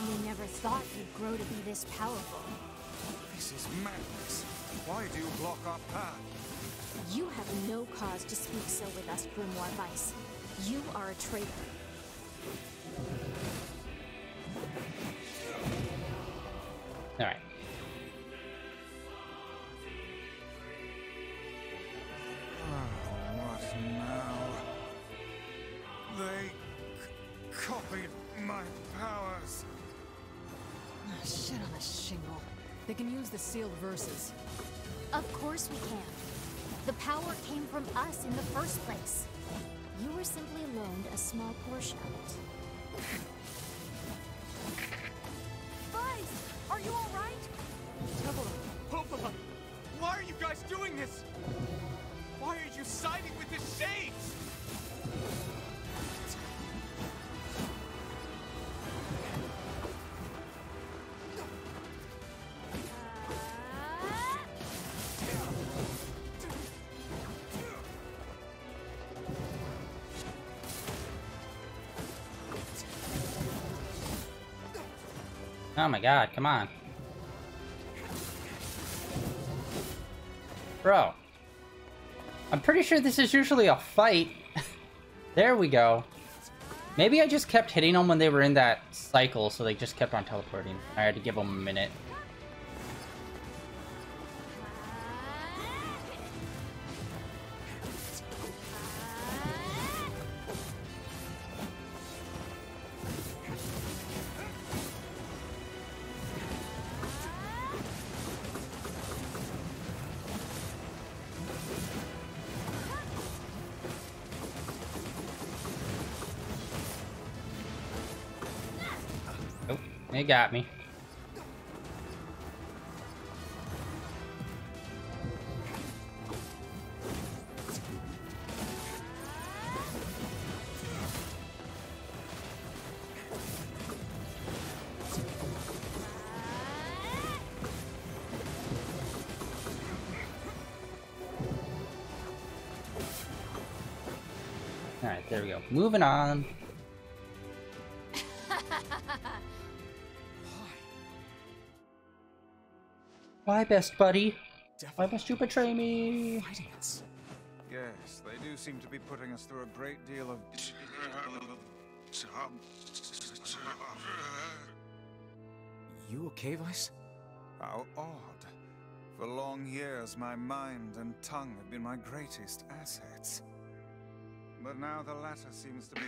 We never thought you'd grow to be this powerful. This is madness. Why do you block our path? You have no cause to speak so with us, Grimoire Weiss. You are a traitor. Alright. Oh, what now? They copied my powers. Ah, Shit on a shingle. They can use the sealed verses. Of course we can. The power came from us in the first place. Simply loaned a small portion of it. Oh my god, come on. Bro. I'm pretty sure this is usually a fight. there we go. Maybe I just kept hitting them when they were in that cycle, so they just kept on teleporting. I had to give them a minute. They got me. Alright, there we go. Moving on. Why, best buddy? Why must you betray me? Fighting us. Yes, they do seem to be putting us through a great deal of. You okay, Weiss? How odd. For long years, my mind and tongue have been my greatest assets. But now the latter seems to be.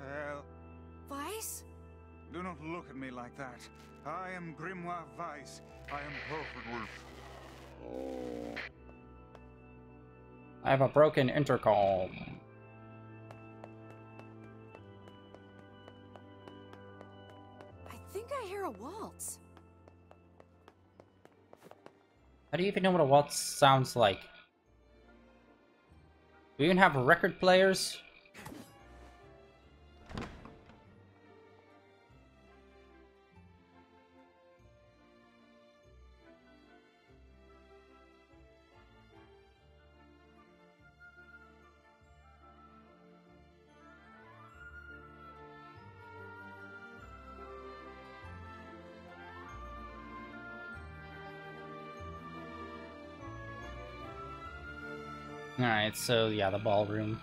Hell, Weiss? Do not look at me like that. I am Grimoire Weiss. I am perfectly. I have a broken intercom. I think I hear a waltz. How do you even know what a waltz sounds like? Do we even have record players? Alright, so yeah, the ballroom.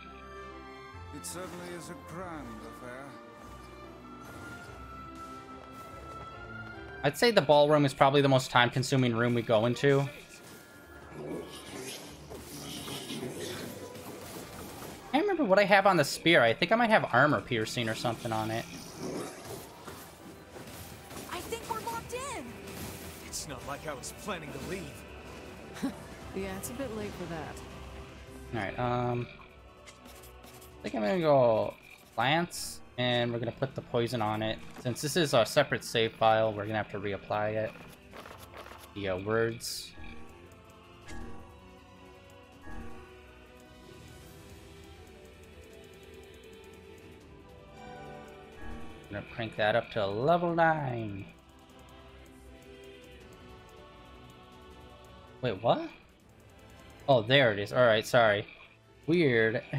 It certainly is a grand affair. I'd say the ballroom is probably the most time-consuming room we go into. I remember what I have on the spear. I think I might have armor piercing or something on it. I think we're locked in. It's not like I was planning to leave. Yeah, it's a bit late for that. Alright, um... I think I'm gonna go Lance, and we're gonna put the poison on it. Since this is a separate save file, we're gonna have to reapply it. The uh, words. gonna crank that up to level 9. Wait, what? Oh, there it is. Alright, sorry. Weird.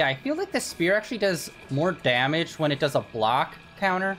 Yeah, I feel like the spear actually does more damage when it does a block counter.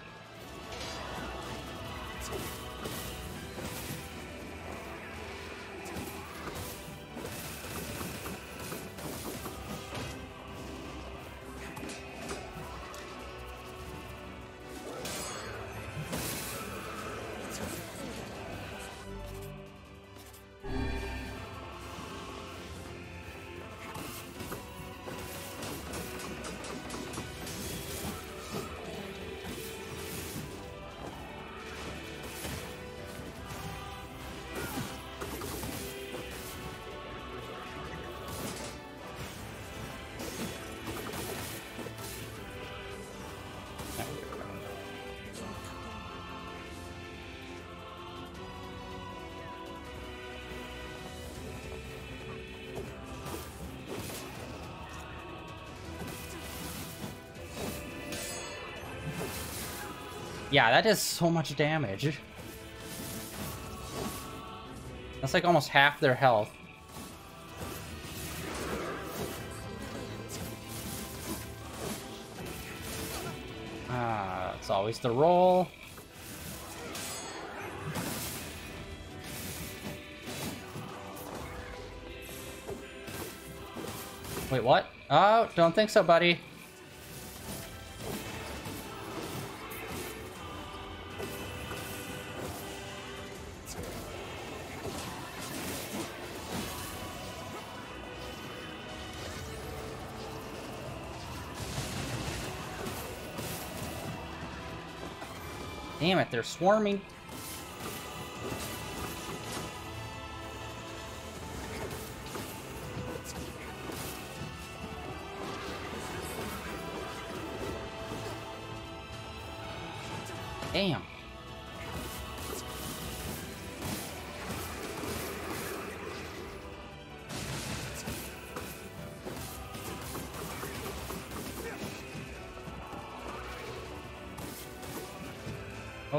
Yeah, that does so much damage. That's like almost half their health. Ah, it's always the roll. Wait, what? Oh, don't think so, buddy. They're swarming. Damn.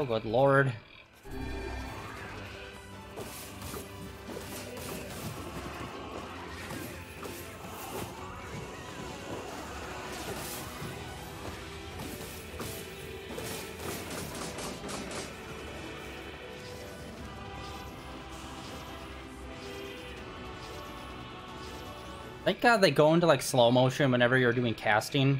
Oh, good lord. Thank god they go into like slow motion whenever you're doing casting.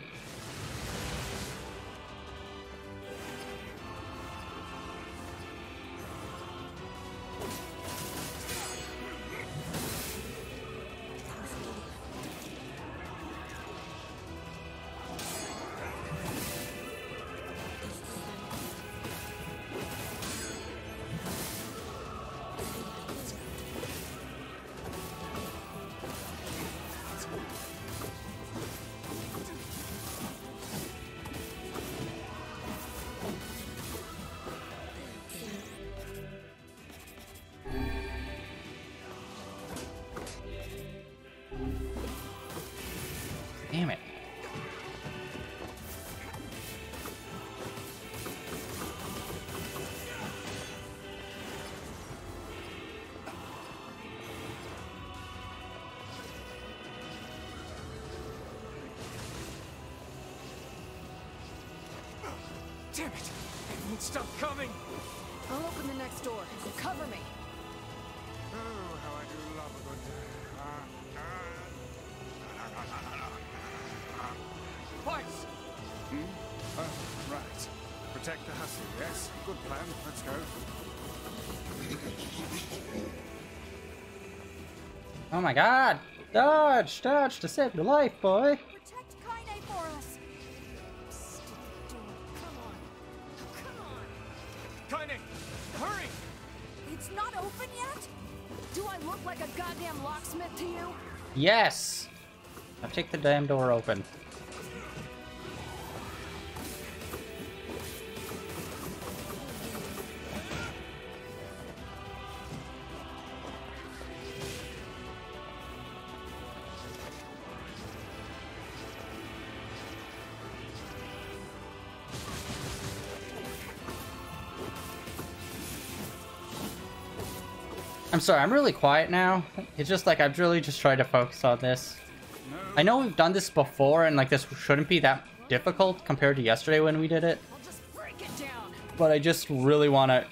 My god! Dodge! Dodge to save your life, boy! Protect Kaine for us. Come on. Come on. Kaine! Hurry! It's not open yet? Do I look like a goddamn locksmith to you? Yes! Now take the damn door open. Sorry, I'm really quiet now. It's just like I've really just tried to focus on this. I know we've done this before and like this shouldn't be that difficult compared to yesterday when we did it. But I just really want to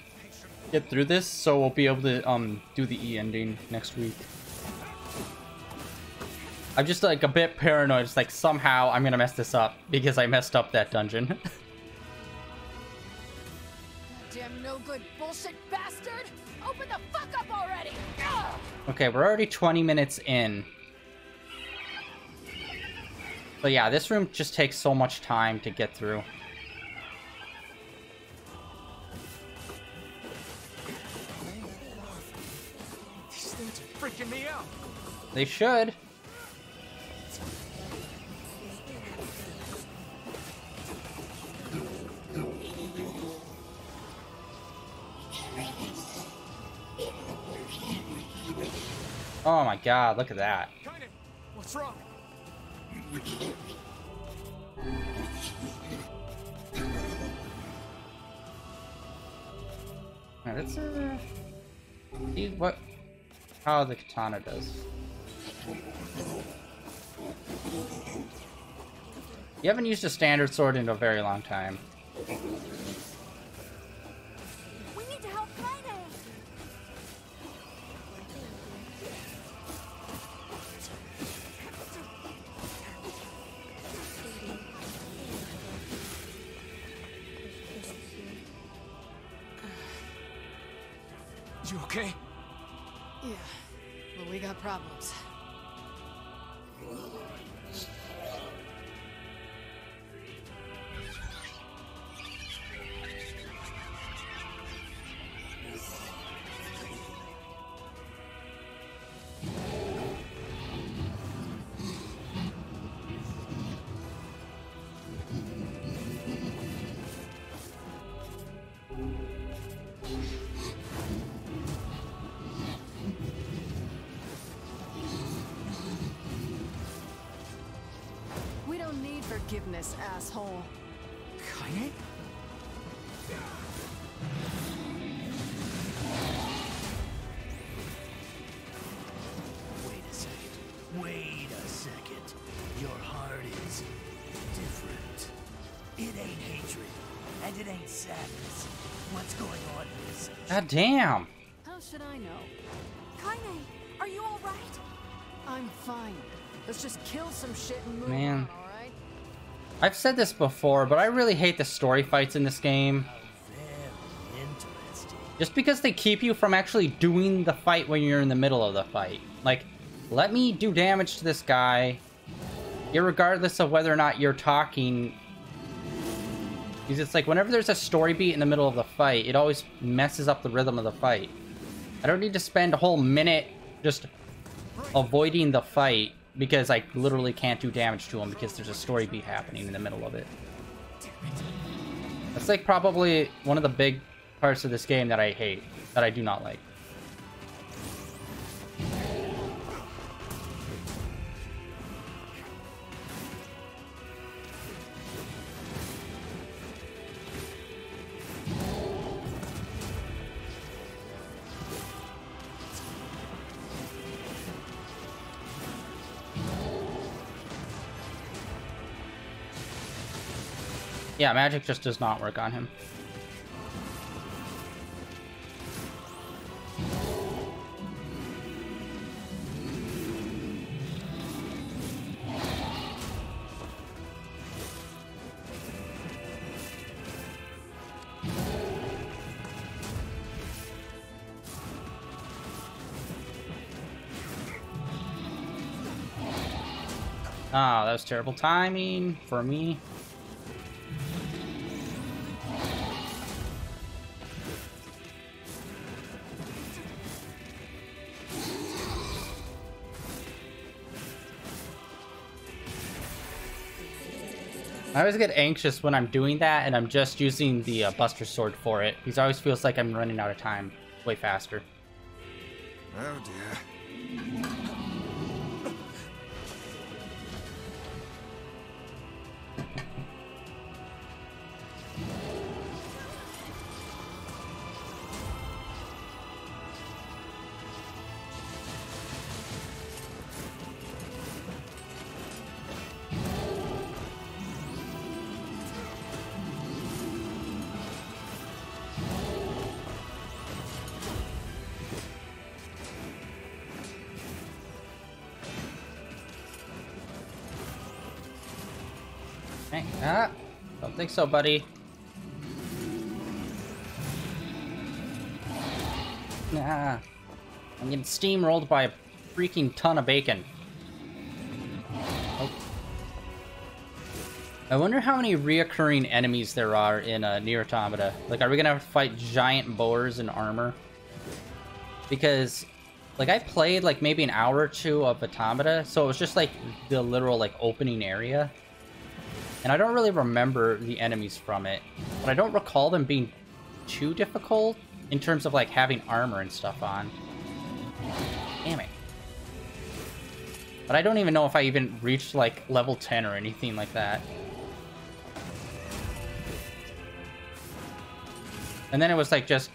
get through this so we'll be able to um do the E ending next week. I'm just like a bit paranoid. It's like somehow I'm gonna mess this up because I messed up that dungeon. okay, we're already 20 minutes in. But yeah, this room just takes so much time to get through. These things are freaking me out! They should. Oh my god, look at that. What's wrong? Now, let's uh, see what how the katana does. You haven't used a standard sword in a very long time. Asshole. Kaine? Wait a second. Wait a second. Your heart is different. It ain't hatred, and it ain't sadness. What's going on in this? God damn. How should I know? Kaine, are you all right? I'm fine. Let's just kill some shit and move Man. I've said this before, but I really hate the story fights in this game. Just because they keep you from actually doing the fight when you're in the middle of the fight. Like, let me do damage to this guy, irregardless of whether or not you're talking. Because it's like, whenever there's a story beat in the middle of the fight, it always messes up the rhythm of the fight. I don't need to spend a whole minute just avoiding the fight because I literally can't do damage to him because there's a story beat happening in the middle of it. That's like probably one of the big parts of this game that I hate, that I do not like. Yeah, magic just does not work on him. Ah, that was terrible timing for me. Always get anxious when I'm doing that and I'm just using the uh, Buster Sword for it. Because always feels like I'm running out of time way faster. Oh dear. Ah, don't think so, buddy. Nah, I'm getting steamrolled by a freaking ton of bacon. Oh. I wonder how many reoccurring enemies there are in uh, NieR Automata. Like, are we gonna have to fight giant boars in armor? Because, like, I played like maybe an hour or two of Automata, so it was just like the literal like opening area. And I don't really remember the enemies from it, but I don't recall them being too difficult in terms of like having armor and stuff on. Damn it. But I don't even know if I even reached like level 10 or anything like that. And then it was like just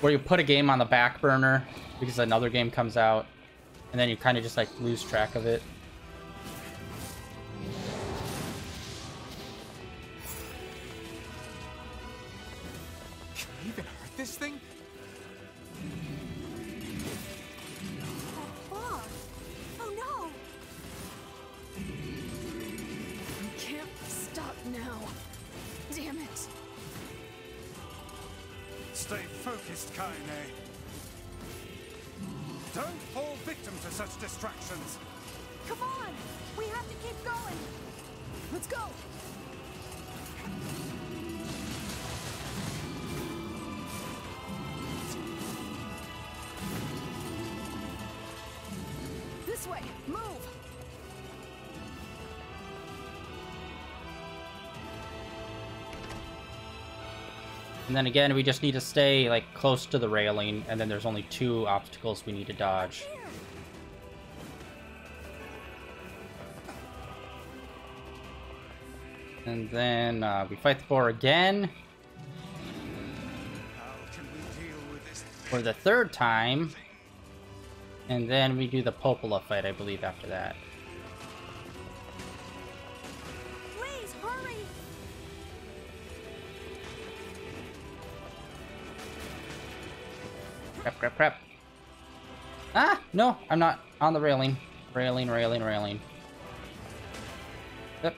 where you put a game on the back burner because another game comes out, and then you kind of just like lose track of it. it. And then again, we just need to stay like close to the railing, and then there's only two obstacles we need to dodge. And then uh, we fight the boar again for the third time. And then we do the Popola fight, I believe, after that. Crap, crap, crap. Ah! No, I'm not on the railing. Railing, railing, railing. Yep.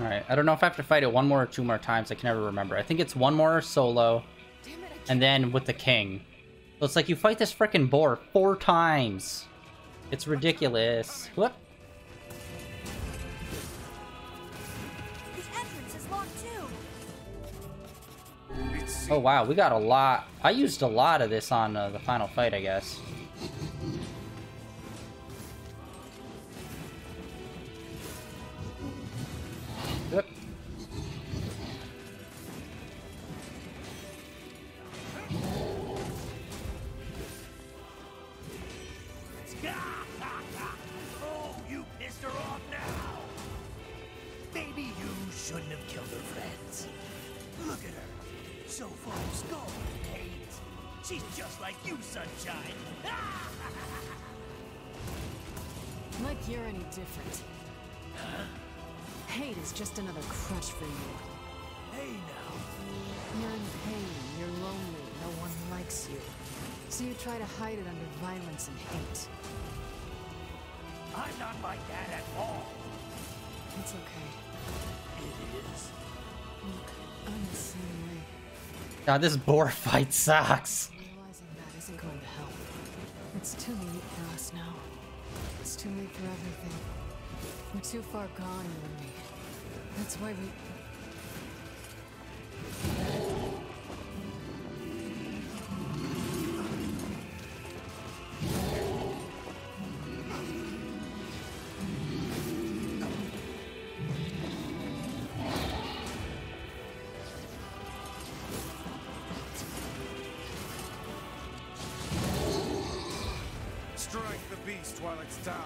Alright, I don't know if I have to fight it one more or two more times. I can never remember. I think it's one more solo, and then with the king. So it's like you fight this freaking boar four times. It's ridiculous. Whoop. Oh wow, we got a lot. I used a lot of this on uh, the final fight, I guess. Hey now. You're in pain, you're lonely, no one likes you. So you try to hide it under violence and hate. I'm not like that at all. It's okay. It is. Look, I'm the same way. God, this boar fight sucks. Realizing that isn't going to help. It's too late for us now. It's too late for everything. We're too far gone, you and me. That's why we. While it's down.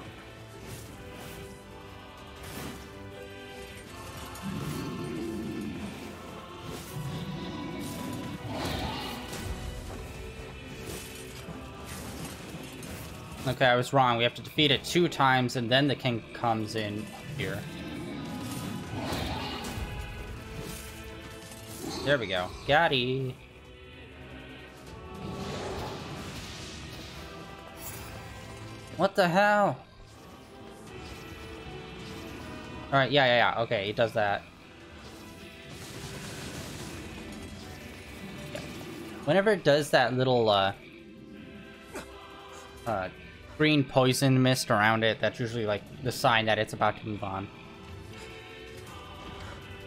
Okay, I was wrong. We have to defeat it two times, and then the king comes in here. There we go. Got What the hell? Alright, yeah, yeah, yeah. Okay, it does that. Yeah. Whenever it does that little, uh... Uh, green poison mist around it, that's usually, like, the sign that it's about to move on.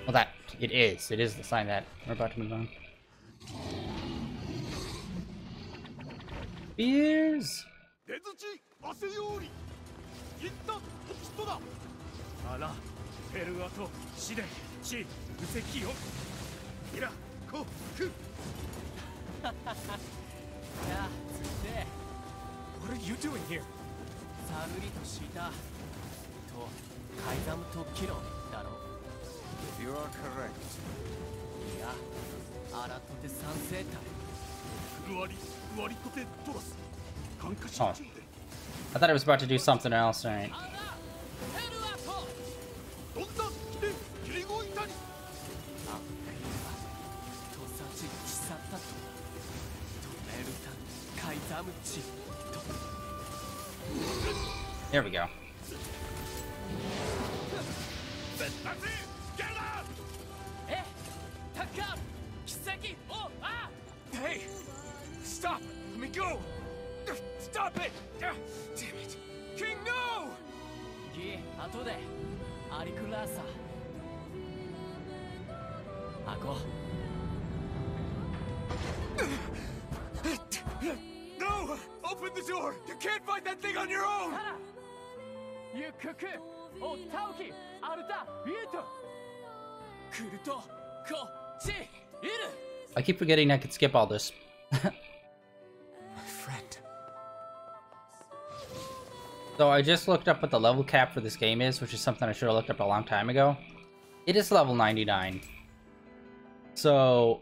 Well, that... It is. It is the sign that we're about to move on. Beers! 汗より一旦人だ。あらペルアと試練地無責よ。イラコクいやつって。What are you doing here? サルリとしたとカイザムとキロだろ。You are correct. いやアラトテ三世隊グワリグワリトテトラス。感化し Oh. I thought I was about to do something else, alright. There we go. Hey! Stop! Let me go! Stop it. Damn it. King, no. ギ後でアリクラーサアコ No! Open the door! You can't fight that thing on your own! タラユククオタオキアルタビエトクルトこっちいる I keep forgetting I could skip all this. My friend. So I just looked up what the level cap for this game is, which is something I should have looked up a long time ago. It is level 99. So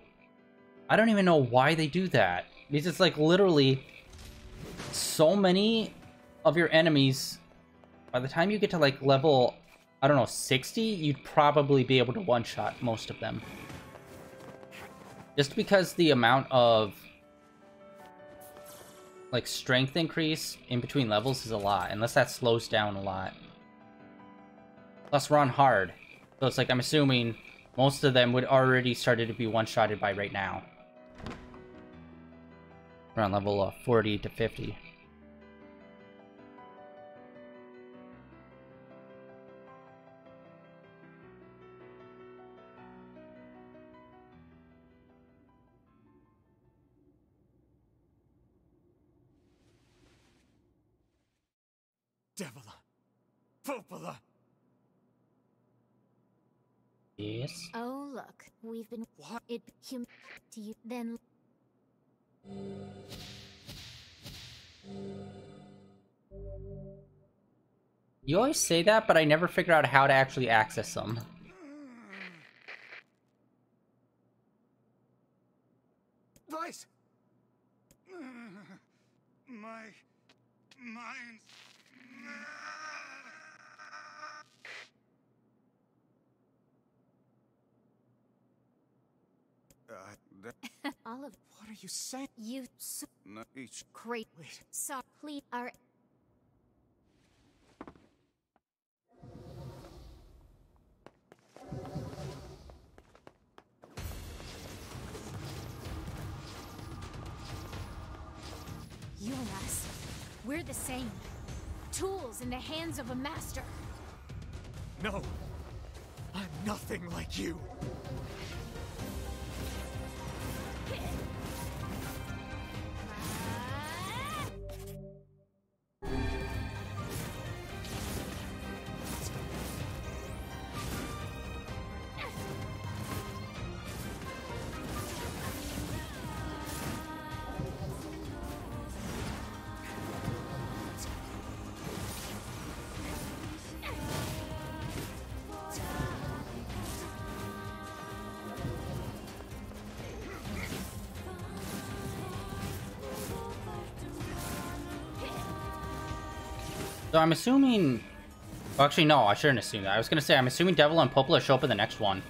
I don't even know why they do that. Because it's like literally so many of your enemies by the time you get to like level I don't know 60, you'd probably be able to one-shot most of them. Just because the amount of like strength increase in between levels is a lot, unless that slows down a lot. Plus we're on hard. So it's like I'm assuming most of them would already started to be one-shotted by right now. Around level uh, 40 to 50. Popola. Yes. Oh, look. We've been. What? It. Hum. To you. Then. You always say that, but I never figure out how to actually access them. Weiss! My mind. Uh, that- All of what are you saying? you. So No, each. great. Wait. So please. Are. You and us, we're the same. Tools in the hands of a master. No. I'm nothing like you. I'm assuming... Actually, no, I shouldn't assume that. I was gonna say, I'm assuming Devil and Popola show up in the next one.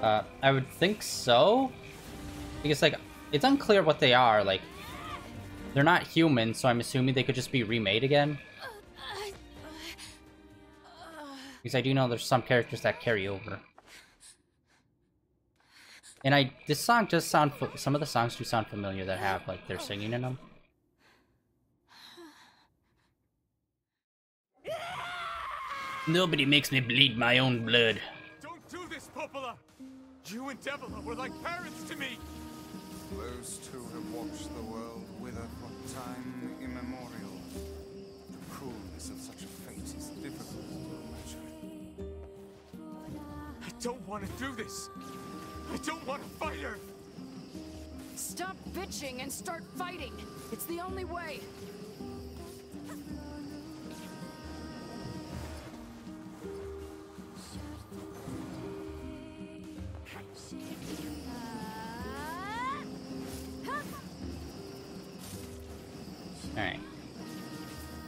Uh, I would think so? Because, like, it's unclear what they are, like... They're not human, so I'm assuming they could just be remade again. Because I do know there's some characters that carry over. And I, this song does sound, some of the songs do sound familiar that have, like, their singing in them. Nobody makes me bleed my own blood. Don't do this, Popola! You and Devola were like parents to me! Those two have watched the world wither for time immemorial. The cruelness of such a fate is difficult to imagine. I don't want to do this! I don't want to fight her! Stop bitching and start fighting. It's the only way.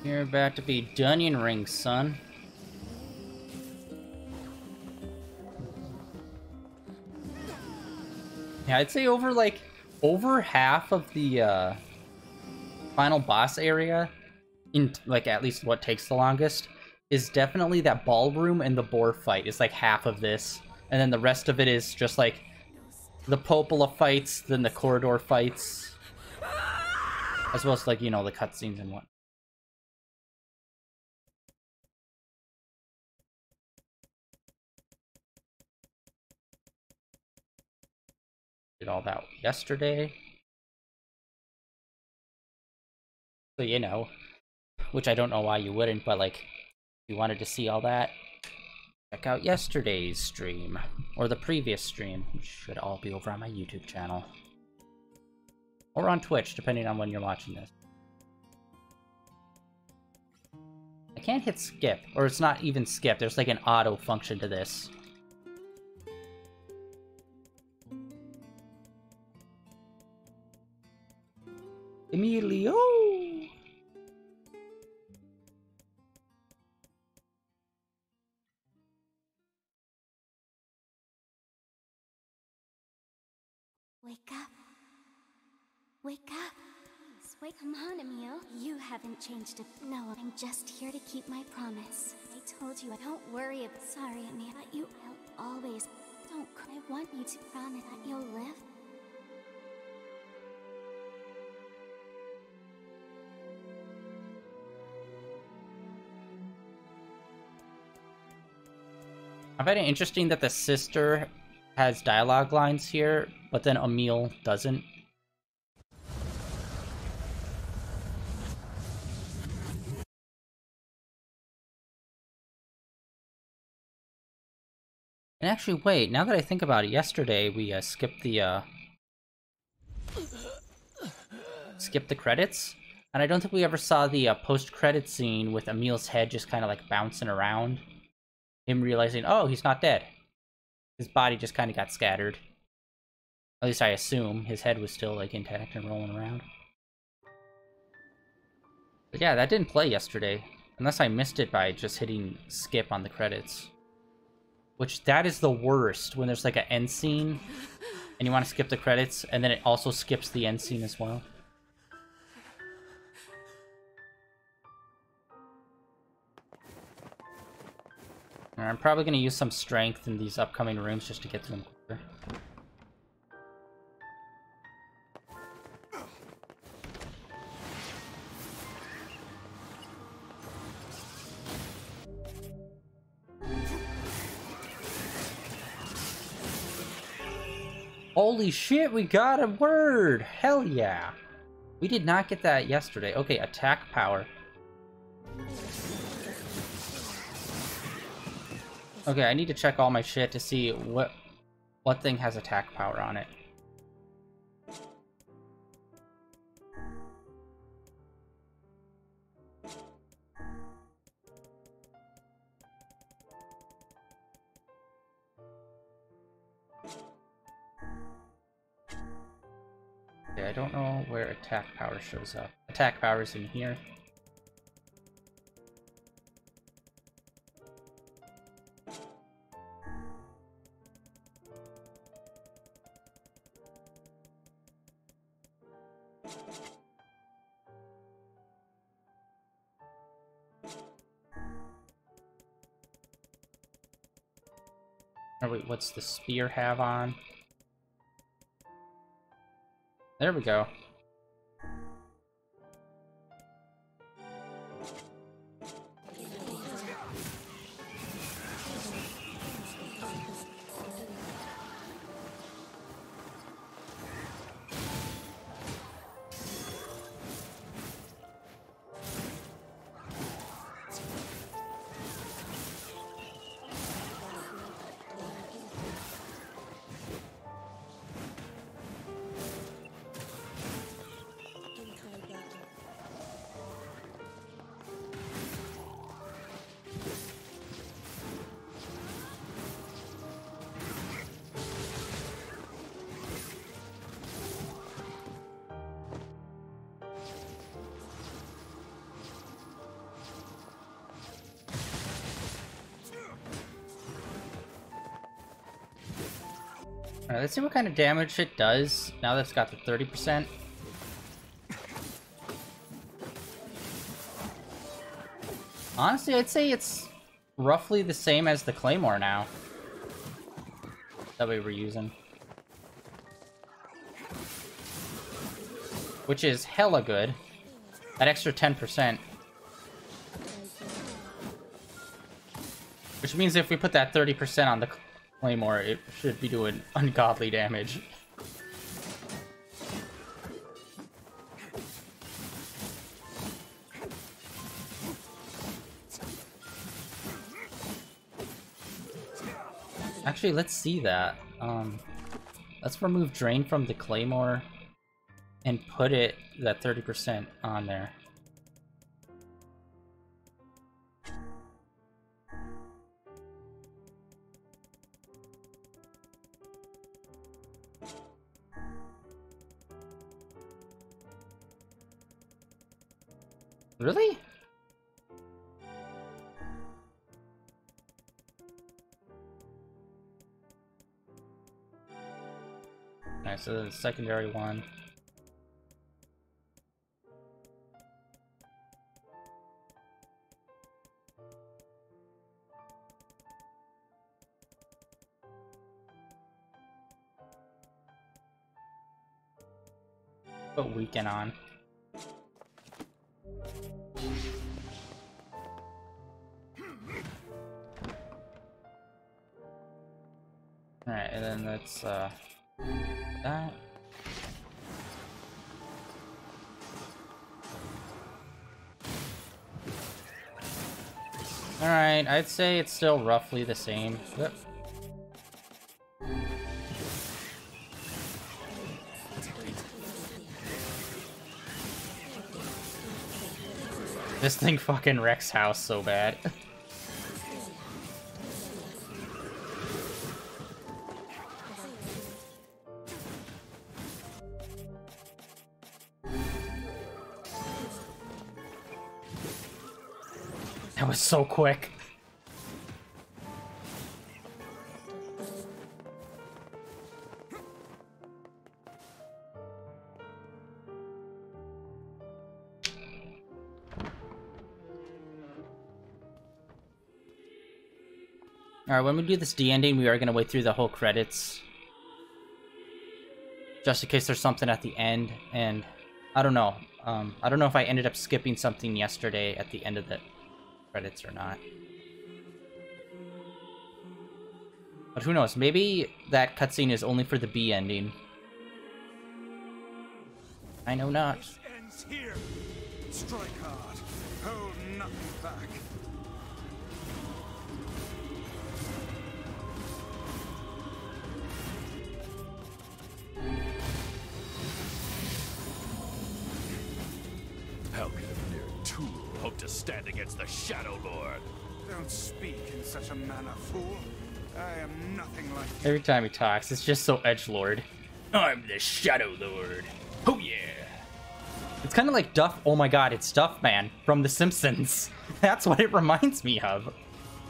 You're about to be Dunyan Ring, son. Yeah, I'd say over like over half of the uh final boss area in like at least what takes the longest is definitely that ballroom and the boar fight is like half of this. And then the rest of it is just like the Popola fights, then the corridor fights. As well as like, you know, the cutscenes and what. Did all that yesterday. So, you know, which I don't know why you wouldn't, but like, if you wanted to see all that, check out yesterday's stream, or the previous stream, which should all be over on my YouTube channel. Or on Twitch, depending on when you're watching this. I can't hit skip, or it's not even skip, there's like an auto function to this. Emilio! Wake up. Wake up. Please, wake. Come on, Emil. You haven't changed a... No, I'm just here to keep my promise. I told you, I don't worry. about. Sorry, Emil, but you will always... Don't. I want you to promise that you'll live. I find it interesting that the sister has dialogue lines here, but then Emil doesn't. And actually, wait, now that I think about it, yesterday we uh, skipped the, uh... Skipped the credits? And I don't think we ever saw the uh, post-credit scene with Emil's head just kind of like bouncing around. Him realizing, oh, he's not dead. His body just kind of got scattered. At least I assume his head was still like intact and rolling around. But yeah, that didn't play yesterday. Unless I missed it by just hitting skip on the credits. Which, that is the worst, when there's like an end scene, and you want to skip the credits, and then it also skips the end scene as well. I'm probably going to use some strength in these upcoming rooms just to get to them quicker. Holy shit, we got a word! Hell yeah! We did not get that yesterday. Okay, attack power. Okay, I need to check all my shit to see what what thing has attack power on it. Okay, I don't know where attack power shows up. Attack power is in here. What's the spear have on? There we go. Let's see what kind of damage it does now that it's got the 30%. Honestly, I'd say it's roughly the same as the Claymore now. That we were using. Which is hella good. That extra 10%. Which means if we put that 30% on the Claymore, it should be doing ungodly damage. Actually, let's see that. Um, let's remove Drain from the Claymore and put it, that 30% on there. So the secondary one. Put weekend on. Alright, and then let's uh I'd say it's still roughly the same. Yep. This thing fucking wrecks house so bad. that was so quick. Alright, when we do this D ending, we are going to wait through the whole credits. Just in case there's something at the end, and I don't know. Um, I don't know if I ended up skipping something yesterday at the end of the credits or not. But who knows, maybe that cutscene is only for the B ending. I know not. Strike hard. Hold nothing back. Stand against the Shadow Lord? Don't speak in such a manner, fool. I am nothing like you. Every time he talks, it's just so edge lord. I'm the Shadow Lord. Oh yeah. It's kind of like Duff. Oh my God, it's Duff Man from The Simpsons. That's what it reminds me of.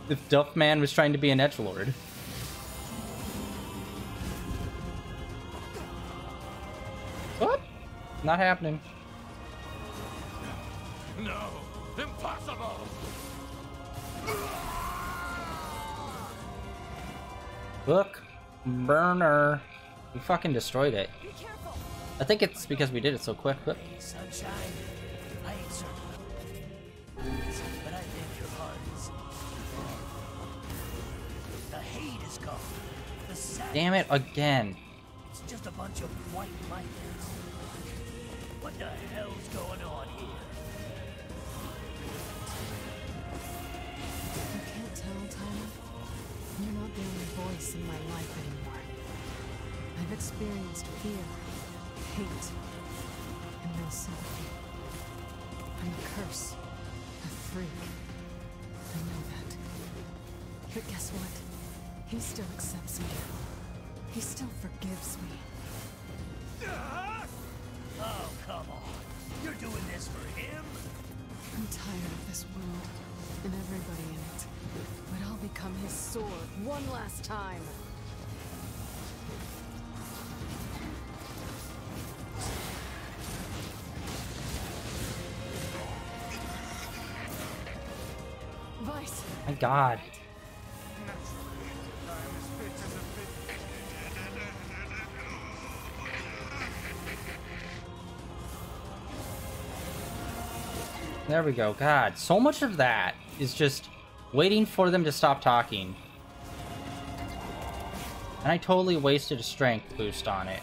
If Duff Man was trying to be an edge lord. What? Not happening. No, impossible! Look, burner. We fucking destroyed it. I think it's because we did it so quick. But Sunshine, I ain't. But I think your heart is. The hate is gone. Damn it again. It's just a bunch of white lightnings. What the hell's going on Tyrann. You're not the only voice in my life anymore. I've experienced fear, hate, and no sympathy. I'm a curse, a freak. I know that. But guess what? He still accepts me. He still forgives me. Oh, come on. You're doing this for him? I'm tired of this world and everybody in it. But I'll become his sword one last time. Weiss. My god. There we go. God, so much of that is just waiting for them to stop talking. And I totally wasted a strength boost on it.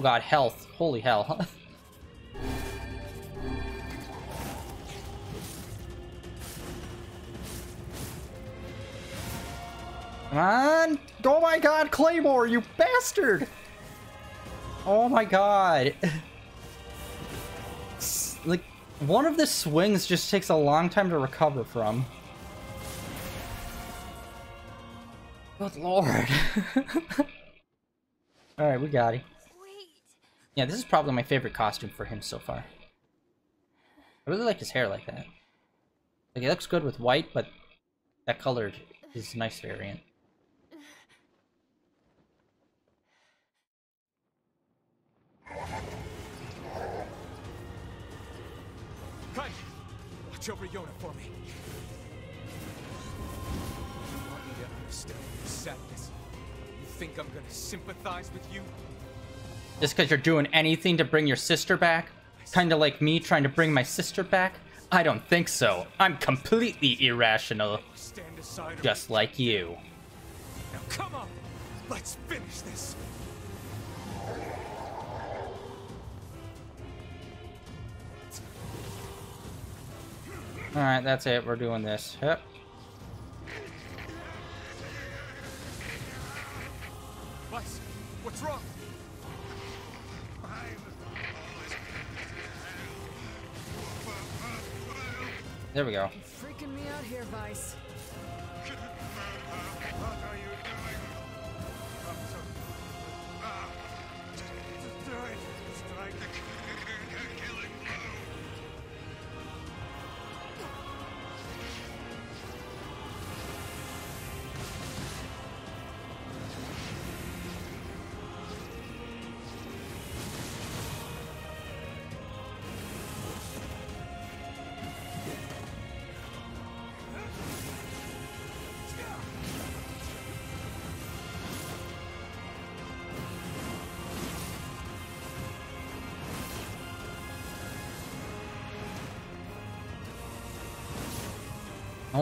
Oh god, health. Holy hell. Come on! Oh my god, Claymore, you bastard! Oh my god. Like, one of the swings just takes a long time to recover from. Good lord. Alright, we got it. Yeah, this is probably my favorite costume for him so far. I really like his hair like that. Like, it looks good with white, but that colored is a nice variant. Kai, watch over Yonah for me. You want me to understand your sadness? You think I'm gonna sympathize with you? Just because you're doing anything to bring your sister back? Kinda like me trying to bring my sister back? I don't think so. I'm completely irrational. Stand aside. or- Just like you. Now come on, let's finish this. Alright, that's it. We're doing this. Yep. Weiss, what's wrong? There we go. Freaking me out here, Weiss.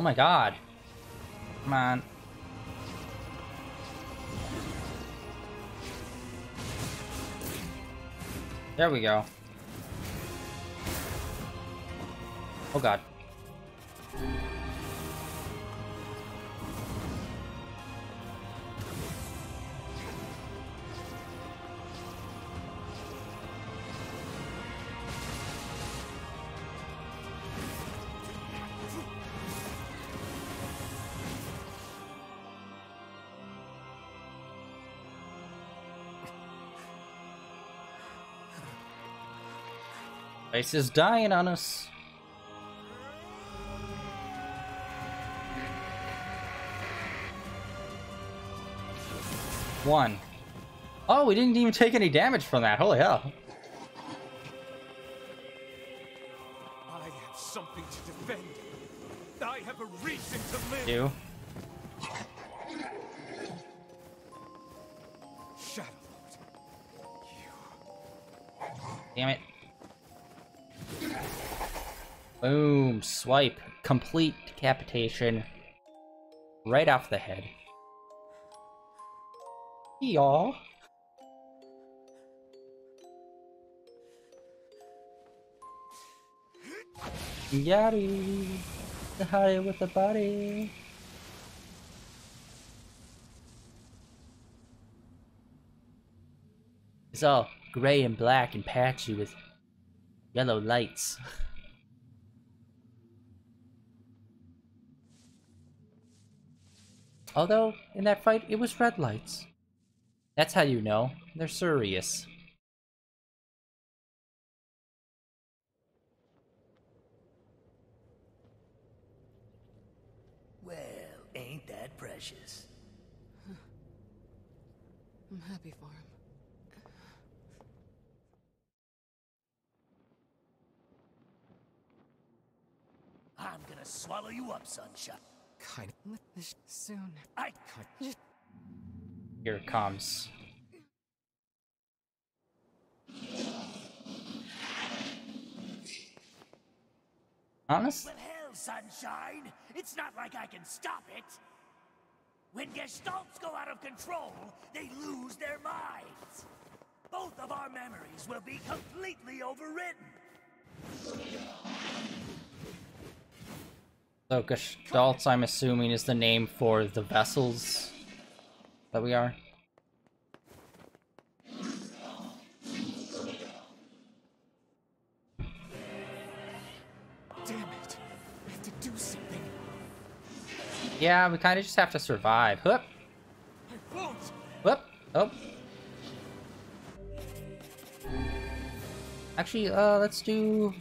My god. Come on. There we go. Oh god. Ice is dying on us. One. Oh, we didn't even take any damage from that. Holy hell. I have something to defend. I have a reason to live. You. Swipe. Complete decapitation. Right off the head. Y'all. Yari. The with the body. It's all gray and black and patchy with yellow lights. Although, in that fight, it was red lights. That's how you know. They're serious. Well, ain't that precious? I'm happy for him. I'm gonna swallow you up, sunshine. Kind Let this soon. I Here it comes. Honest? Well, hell, sunshine. It's not like I can stop it. When gestalts go out of control, they lose their minds. Both of our memories will be completely overwritten. So Gestalts, I'm assuming, is the name for the vessels that we are. Damn it! I have to do something. Yeah, we kind of just have to survive. Whoop, whoop, oh. Actually, uh, let's do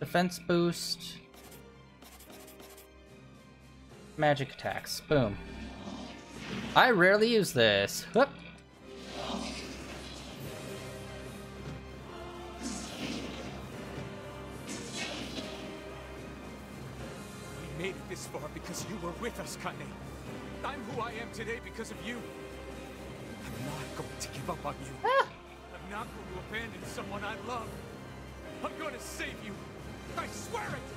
defense boost. Magic attacks. Boom. I rarely use this. Whoop. We made it this far because you were with us, Kaine. I'm who I am today because of you. I'm not going to give up on you. Ah. I'm not going to abandon someone I love. I'm going to save you. I swear it!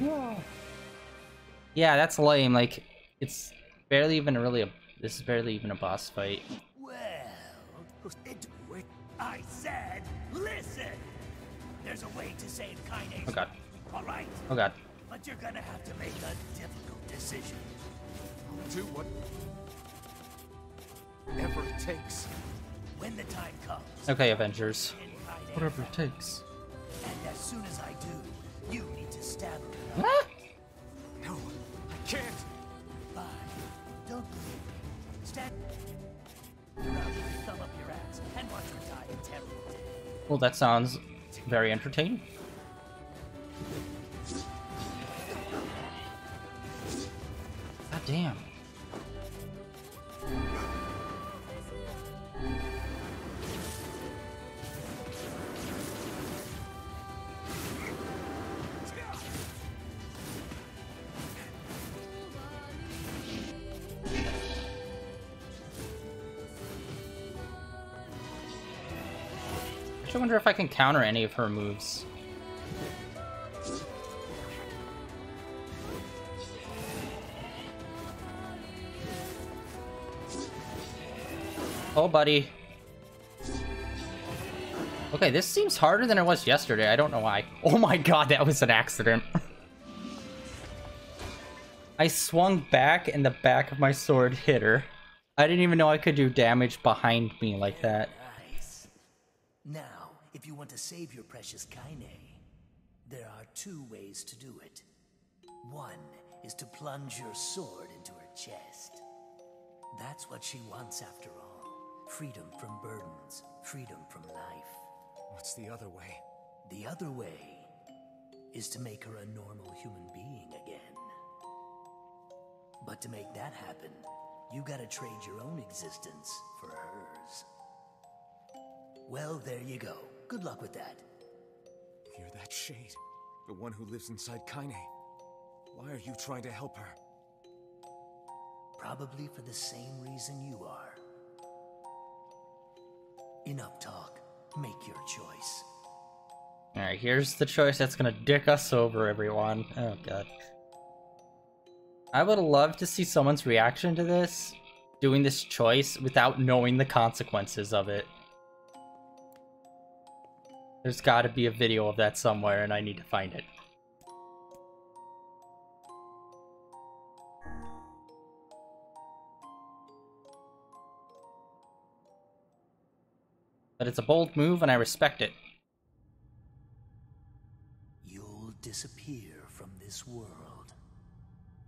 Yeah, that's lame. Like, it's barely even really a. This is barely even a boss fight. Well, it, I said, listen. There's a way to save Kaine. Oh god. All right, Oh god. but you're gonna have to make a difficult decision. Do what ever it takes. When the time comes, Okay, Avengers. Whatever it takes. and as soon as I do, you need to stab her. Ah! No, I can't. Fine. Don't believe me. Stand thumb up your ass and watch her die a terrible death. Well, that sounds very entertaining. God damn. Wonder if I can counter any of her moves. Oh, buddy. Okay, this seems harder than it was yesterday. I don't know why. Oh my god, that was an accident. I swung back and the back of my sword hit her. I didn't even know I could do damage behind me like that. Now, if you want to save your precious Kaine, there are two ways to do it. One is to plunge your sword into her chest. That's what she wants after all. Freedom from burdens, freedom from life. What's the other way? The other way is to make her a normal human being again. But to make that happen, you gotta trade your own existence for hers. Well, there you go. Good luck with that. If you're that shade, the one who lives inside Kaine, why are you trying to help her? Probably for the same reason you are. Enough talk. Make your choice. Alright, here's the choice that's gonna dick us over, everyone. Oh god. I would love to see someone's reaction to this, doing this choice without knowing the consequences of it. There's gotta be a video of that somewhere, and I need to find it. But it's a bold move, and I respect it. You'll disappear from this world.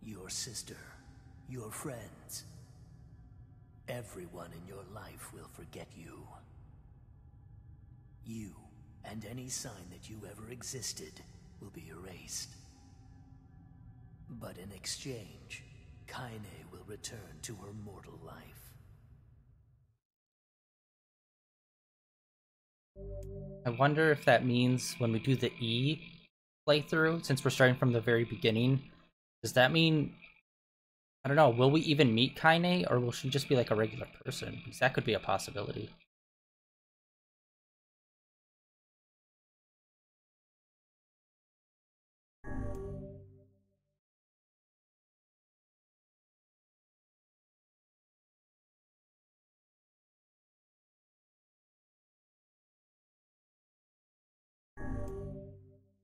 Your sister, your friends, everyone in your life will forget you. You and any sign that you ever existed will be erased. But in exchange, Kaine will return to her mortal life. I wonder if that means when we do the E playthrough, since we're starting from the very beginning, does that mean I don't know, will we even meet Kaine or will she just be like a regular person? Because that could be a possibility.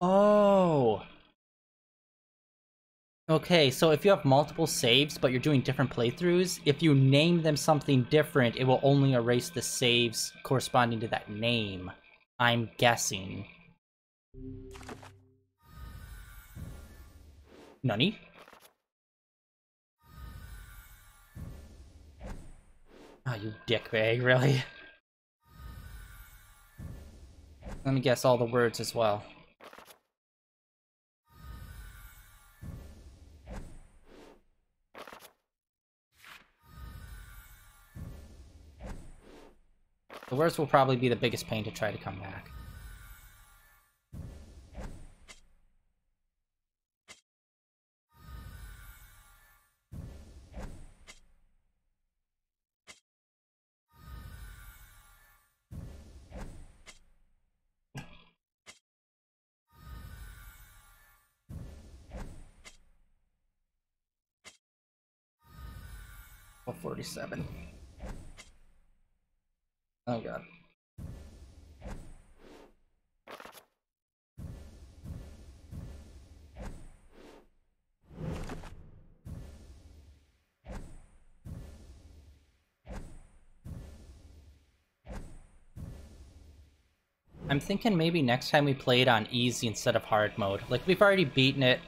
Oh. Okay, so if you have multiple saves, but you're doing different playthroughs, if you name them something different, it will only erase the saves corresponding to that name. I'm guessing. Nani? Ah, oh, you dickbag, really? Let me guess all the words as well. The worst will probably be the biggest pain to try to come back. Forty-seven. Oh god. I'm thinking maybe next time we play it on easy instead of hard mode. Like, we've already beaten it.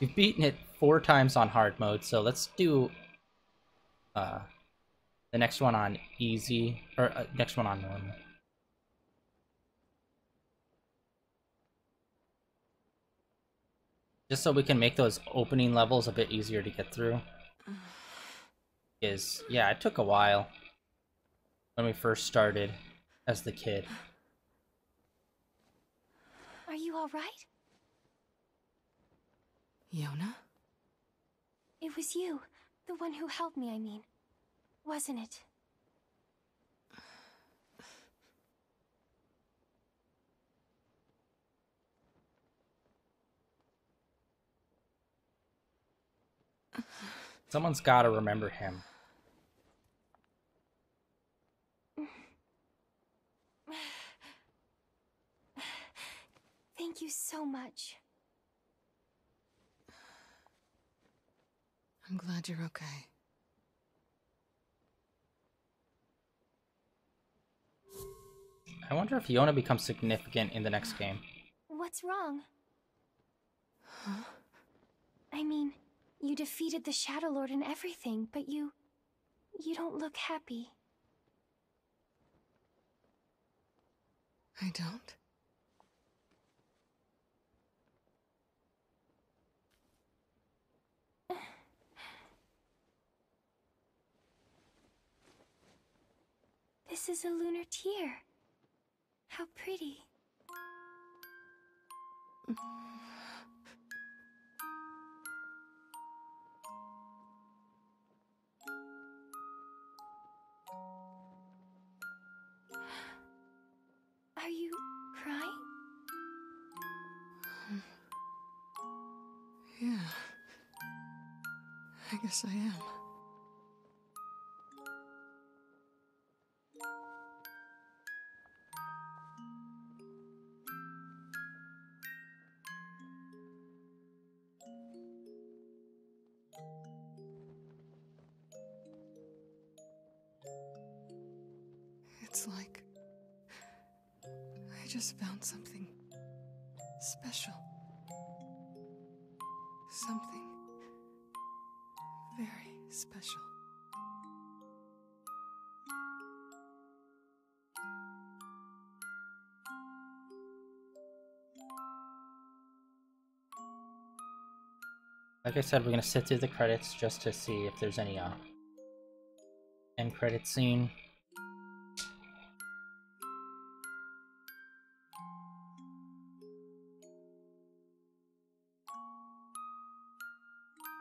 We've beaten it four times on hard mode, so let's do... Uh, the next one on easy, or uh, next one on normal. Just so we can make those opening levels a bit easier to get through. Is, yeah, it took a while when we first started as the kid. Are you alright? Yonah? It was you. The one who helped me, I mean wasn't it? Someone's gotta remember him. Thank you so much. I'm glad you're okay. I wonder if Yonah becomes significant in the next game. What's wrong? Huh? I mean, you defeated the Shadow Lord and everything, but you... you don't look happy. I don't? This is a lunar tear. How pretty. Are you crying? Yeah. I guess I am. Like I said, we're gonna sit through the credits just to see if there's any uh end credit scene.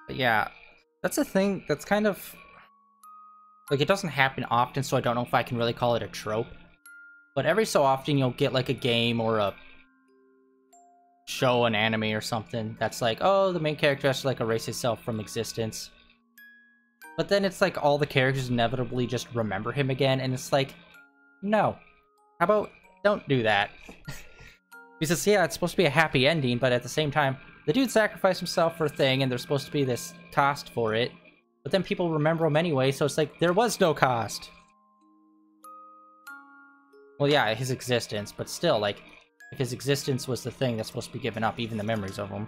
But yeah, that's a thing that's kind of like it doesn't happen often, so I don't know if I can really call it a trope. But every so often you'll get like a game or a show, an anime or something that's like, oh, the main character has to like erase himself from existence. But then it's like all the characters inevitably just remember him again, and it's like, no. How about don't do that? because yeah, it's supposed to be a happy ending, but at the same time, the dude sacrificed himself for a thing, and there's supposed to be this cost for it. But then people remember him anyway, so it's like, there was no cost. Well, yeah, his existence, but still, like, his existence was the thing that's supposed to be given up, even the memories of him.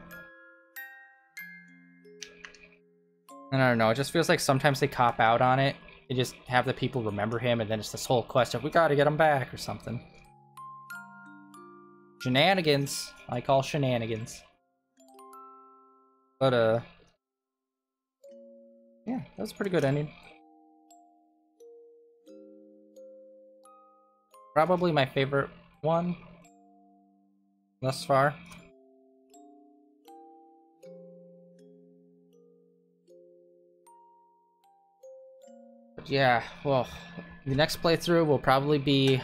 I don't know, it just feels like sometimes they cop out on it. They just have the people remember him, and then it's this whole quest of, we gotta get him back, or something. Shenanigans. I call shenanigans. But, uh... Yeah, that was a pretty good ending. Probably my favorite one thus far. But yeah, well, the next playthrough will probably be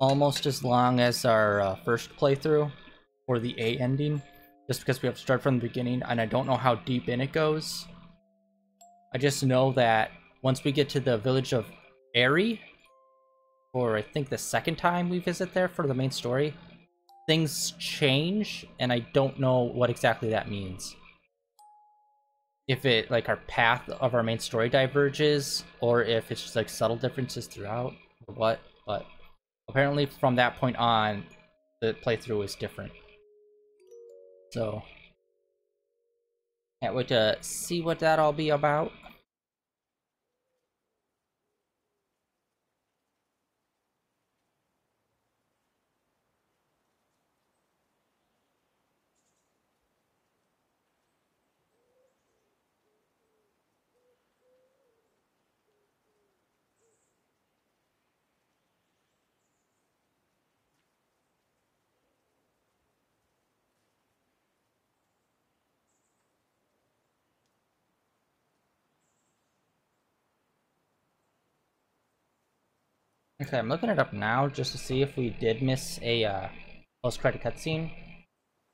almost as long as our uh, first playthrough for the A ending, just because we have to start from the beginning, and I don't know how deep in it goes. I just know that once we get to the village of Aerie, or I think the second time we visit there for the main story, things change, and I don't know what exactly that means. If it, like, our path of our main story diverges, or if it's just, like, subtle differences throughout, or what, but apparently from that point on, the playthrough is different. So, can't wait to see what that'll be about. Okay, I'm looking it up now just to see if we did miss a uh, post-credit cutscene.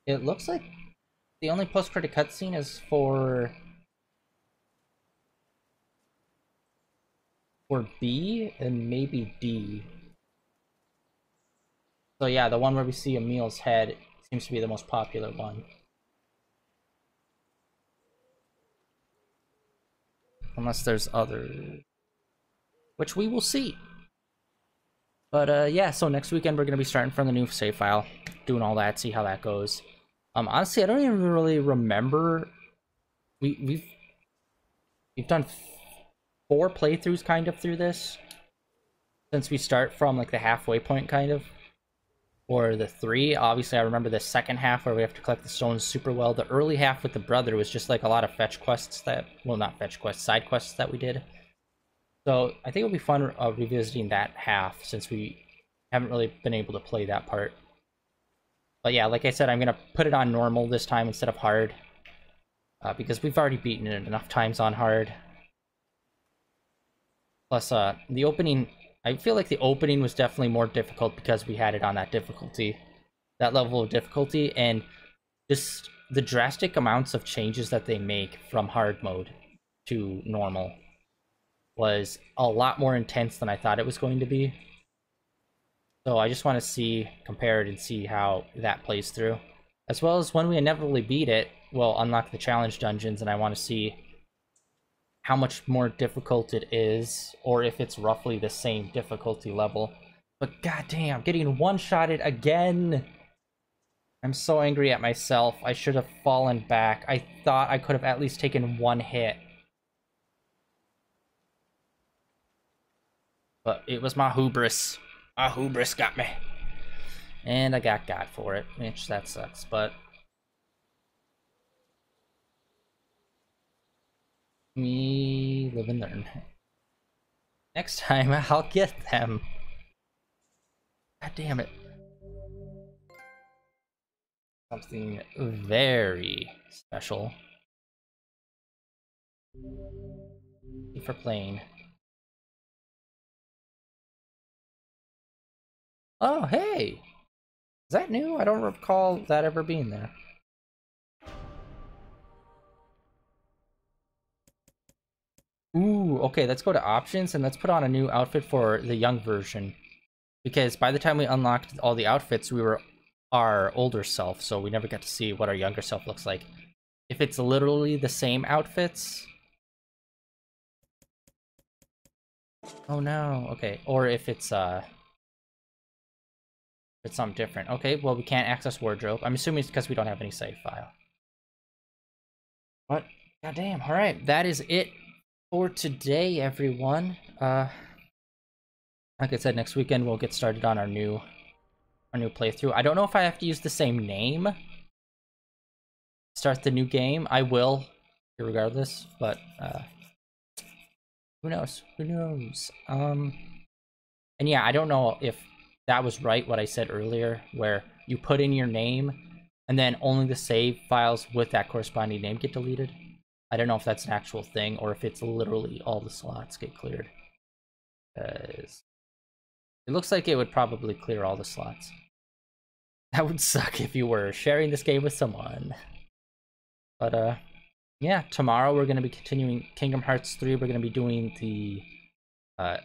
It looks like the only post-credit cutscene is for for B and maybe D. So yeah, the one where we see Emil's head seems to be the most popular one. Unless there's other... Which we will see. But uh, yeah, so next weekend we're gonna be starting from the new save file, doing all that, see how that goes. Um, honestly, I don't even really remember. We we've we've done four playthroughs kind of through this since we start from like the halfway point, kind of, or the three. Obviously, I remember the second half where we have to collect the stones super well. The early half with the brother was just like a lot of fetch quests that, well, not fetch quests, side quests that we did. So I think it'll be fun uh, revisiting that half since we haven't really been able to play that part. But yeah, like I said, I'm going to put it on normal this time instead of hard. Uh, because we've already beaten it enough times on hard. Plus, uh, the opening... I feel like the opening was definitely more difficult because we had it on that difficulty. That level of difficulty, and just the drastic amounts of changes that they make from hard mode to normal was a lot more intense than I thought it was going to be. So I just want to see, compare it and see how that plays through. As well as when we inevitably beat it, we'll unlock the challenge dungeons and I want to see how much more difficult it is, or if it's roughly the same difficulty level. But goddamn, getting one-shotted again! I'm so angry at myself. I should have fallen back. I thought I could have at least taken one hit. But it was my hubris. My hubris got me. And I got got for it, which that sucks, but... Me live and learn. Next time, I'll get them. God damn it. Something very special. For playing. Oh, hey! Is that new? I don't recall that ever being there. Ooh, okay, let's go to options and let's put on a new outfit for the young version. Because by the time we unlocked all the outfits, we were our older self, so we never got to see what our younger self looks like. If it's literally the same outfits... Oh no, okay. Or if it's, uh it's something different. Okay, well, we can't access wardrobe. I'm assuming it's because we don't have any save file. What? God damn. All right, that is it for today, everyone. Uh, like I said, next weekend we'll get started on our new, our new playthrough. I don't know if I have to use the same name. Start the new game. I will, regardless. But uh, who knows? Who knows? Um, and yeah, I don't know if that was right what I said earlier, where you put in your name and then only the save files with that corresponding name get deleted. I don't know if that's an actual thing or if it's literally all the slots get cleared. Because it looks like it would probably clear all the slots. That would suck if you were sharing this game with someone. But uh, yeah, tomorrow we're going to be continuing Kingdom Hearts 3. We're going to be doing the uh,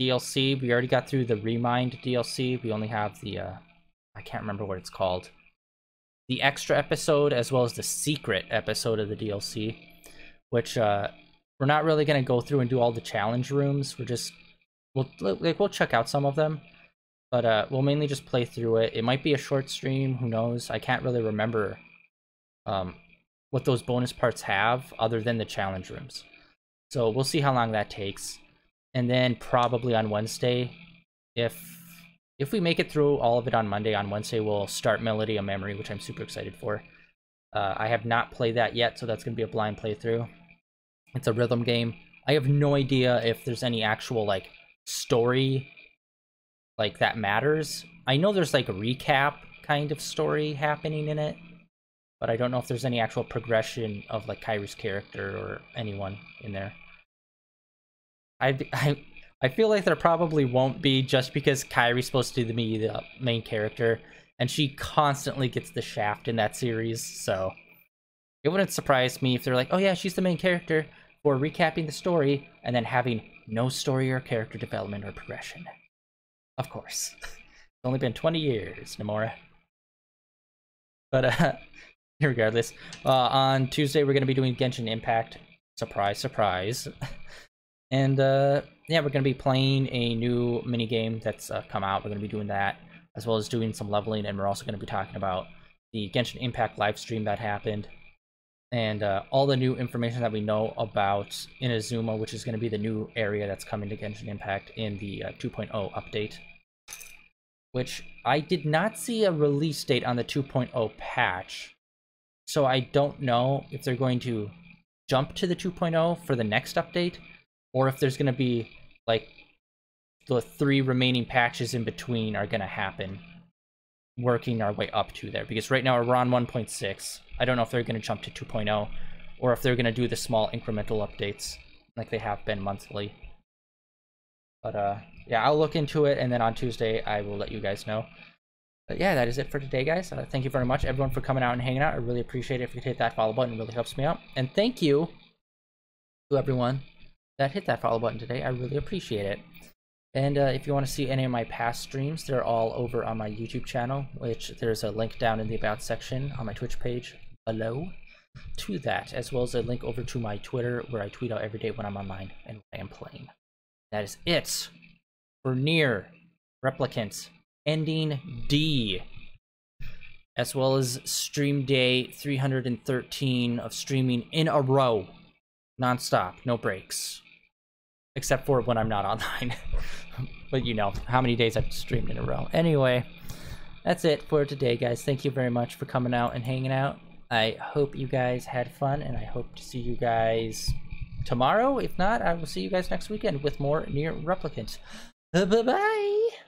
DLC. We already got through the Remind DLC. We only have the, uh, I can't remember what it's called. The extra episode as well as the secret episode of the DLC, which uh, we're not really gonna go through and do all the challenge rooms. We're just, we'll like we'll check out some of them, but uh, we'll mainly just play through it. It might be a short stream. Who knows? I can't really remember um, what those bonus parts have other than the challenge rooms. So we'll see how long that takes and then probably on Wednesday, if if we make it through all of it on Monday, on Wednesday we'll start Melody of Memory, which I'm super excited for. Uh, I have not played that yet, so that's going to be a blind playthrough. It's a rhythm game. I have no idea if there's any actual like story like that matters. I know there's like a recap kind of story happening in it, but I don't know if there's any actual progression of like Kairi's character or anyone in there. I, I, I feel like there probably won't be just because Kairi's supposed to be the main character, and she constantly gets the shaft in that series, so it wouldn't surprise me if they're like, oh yeah, she's the main character for recapping the story, and then having no story or character development or progression. Of course. it's only been 20 years, Nomura. But, uh, regardless, uh, on Tuesday we're going to be doing Genshin Impact. Surprise, surprise. And uh, yeah, we're going to be playing a new mini game that's uh, come out. We're going to be doing that, as well as doing some leveling, and we're also going to be talking about the Genshin Impact live stream that happened, and uh, all the new information that we know about Inazuma, which is going to be the new area that's coming to Genshin Impact in the uh, 2.0 update. Which I did not see a release date on the 2.0 patch, so I don't know if they're going to jump to the 2.0 for the next update, or if there's going to be like the three remaining patches in between are going to happen working our way up to there because right now we're on 1.6 i don't know if they're going to jump to 2.0 or if they're going to do the small incremental updates like they have been monthly but uh yeah i'll look into it and then on tuesday i will let you guys know But yeah, that is it for today, guys. Uh, thank you very much, everyone, for coming out and hanging out. I really appreciate it if you hit that follow button. It really helps me out. And thank you to everyone that hit that follow button today. I really appreciate it. And uh, if you want to see any of my past streams, they're all over on my YouTube channel, which there's a link down in the About section on my Twitch page below to that, as well as a link over to my Twitter, where I tweet out every day when I'm online and when I am playing. That is it for NieR Replicant Ending D, as well as stream day 313 of streaming in a row, nonstop, no breaks except for when I'm not online. but you know how many days I've streamed in a row. Anyway, that's it for today, guys. Thank you very much for coming out and hanging out. I hope you guys had fun, and I hope to see you guys tomorrow. If not, I will see you guys next weekend with more NieR Replicants. Bye bye.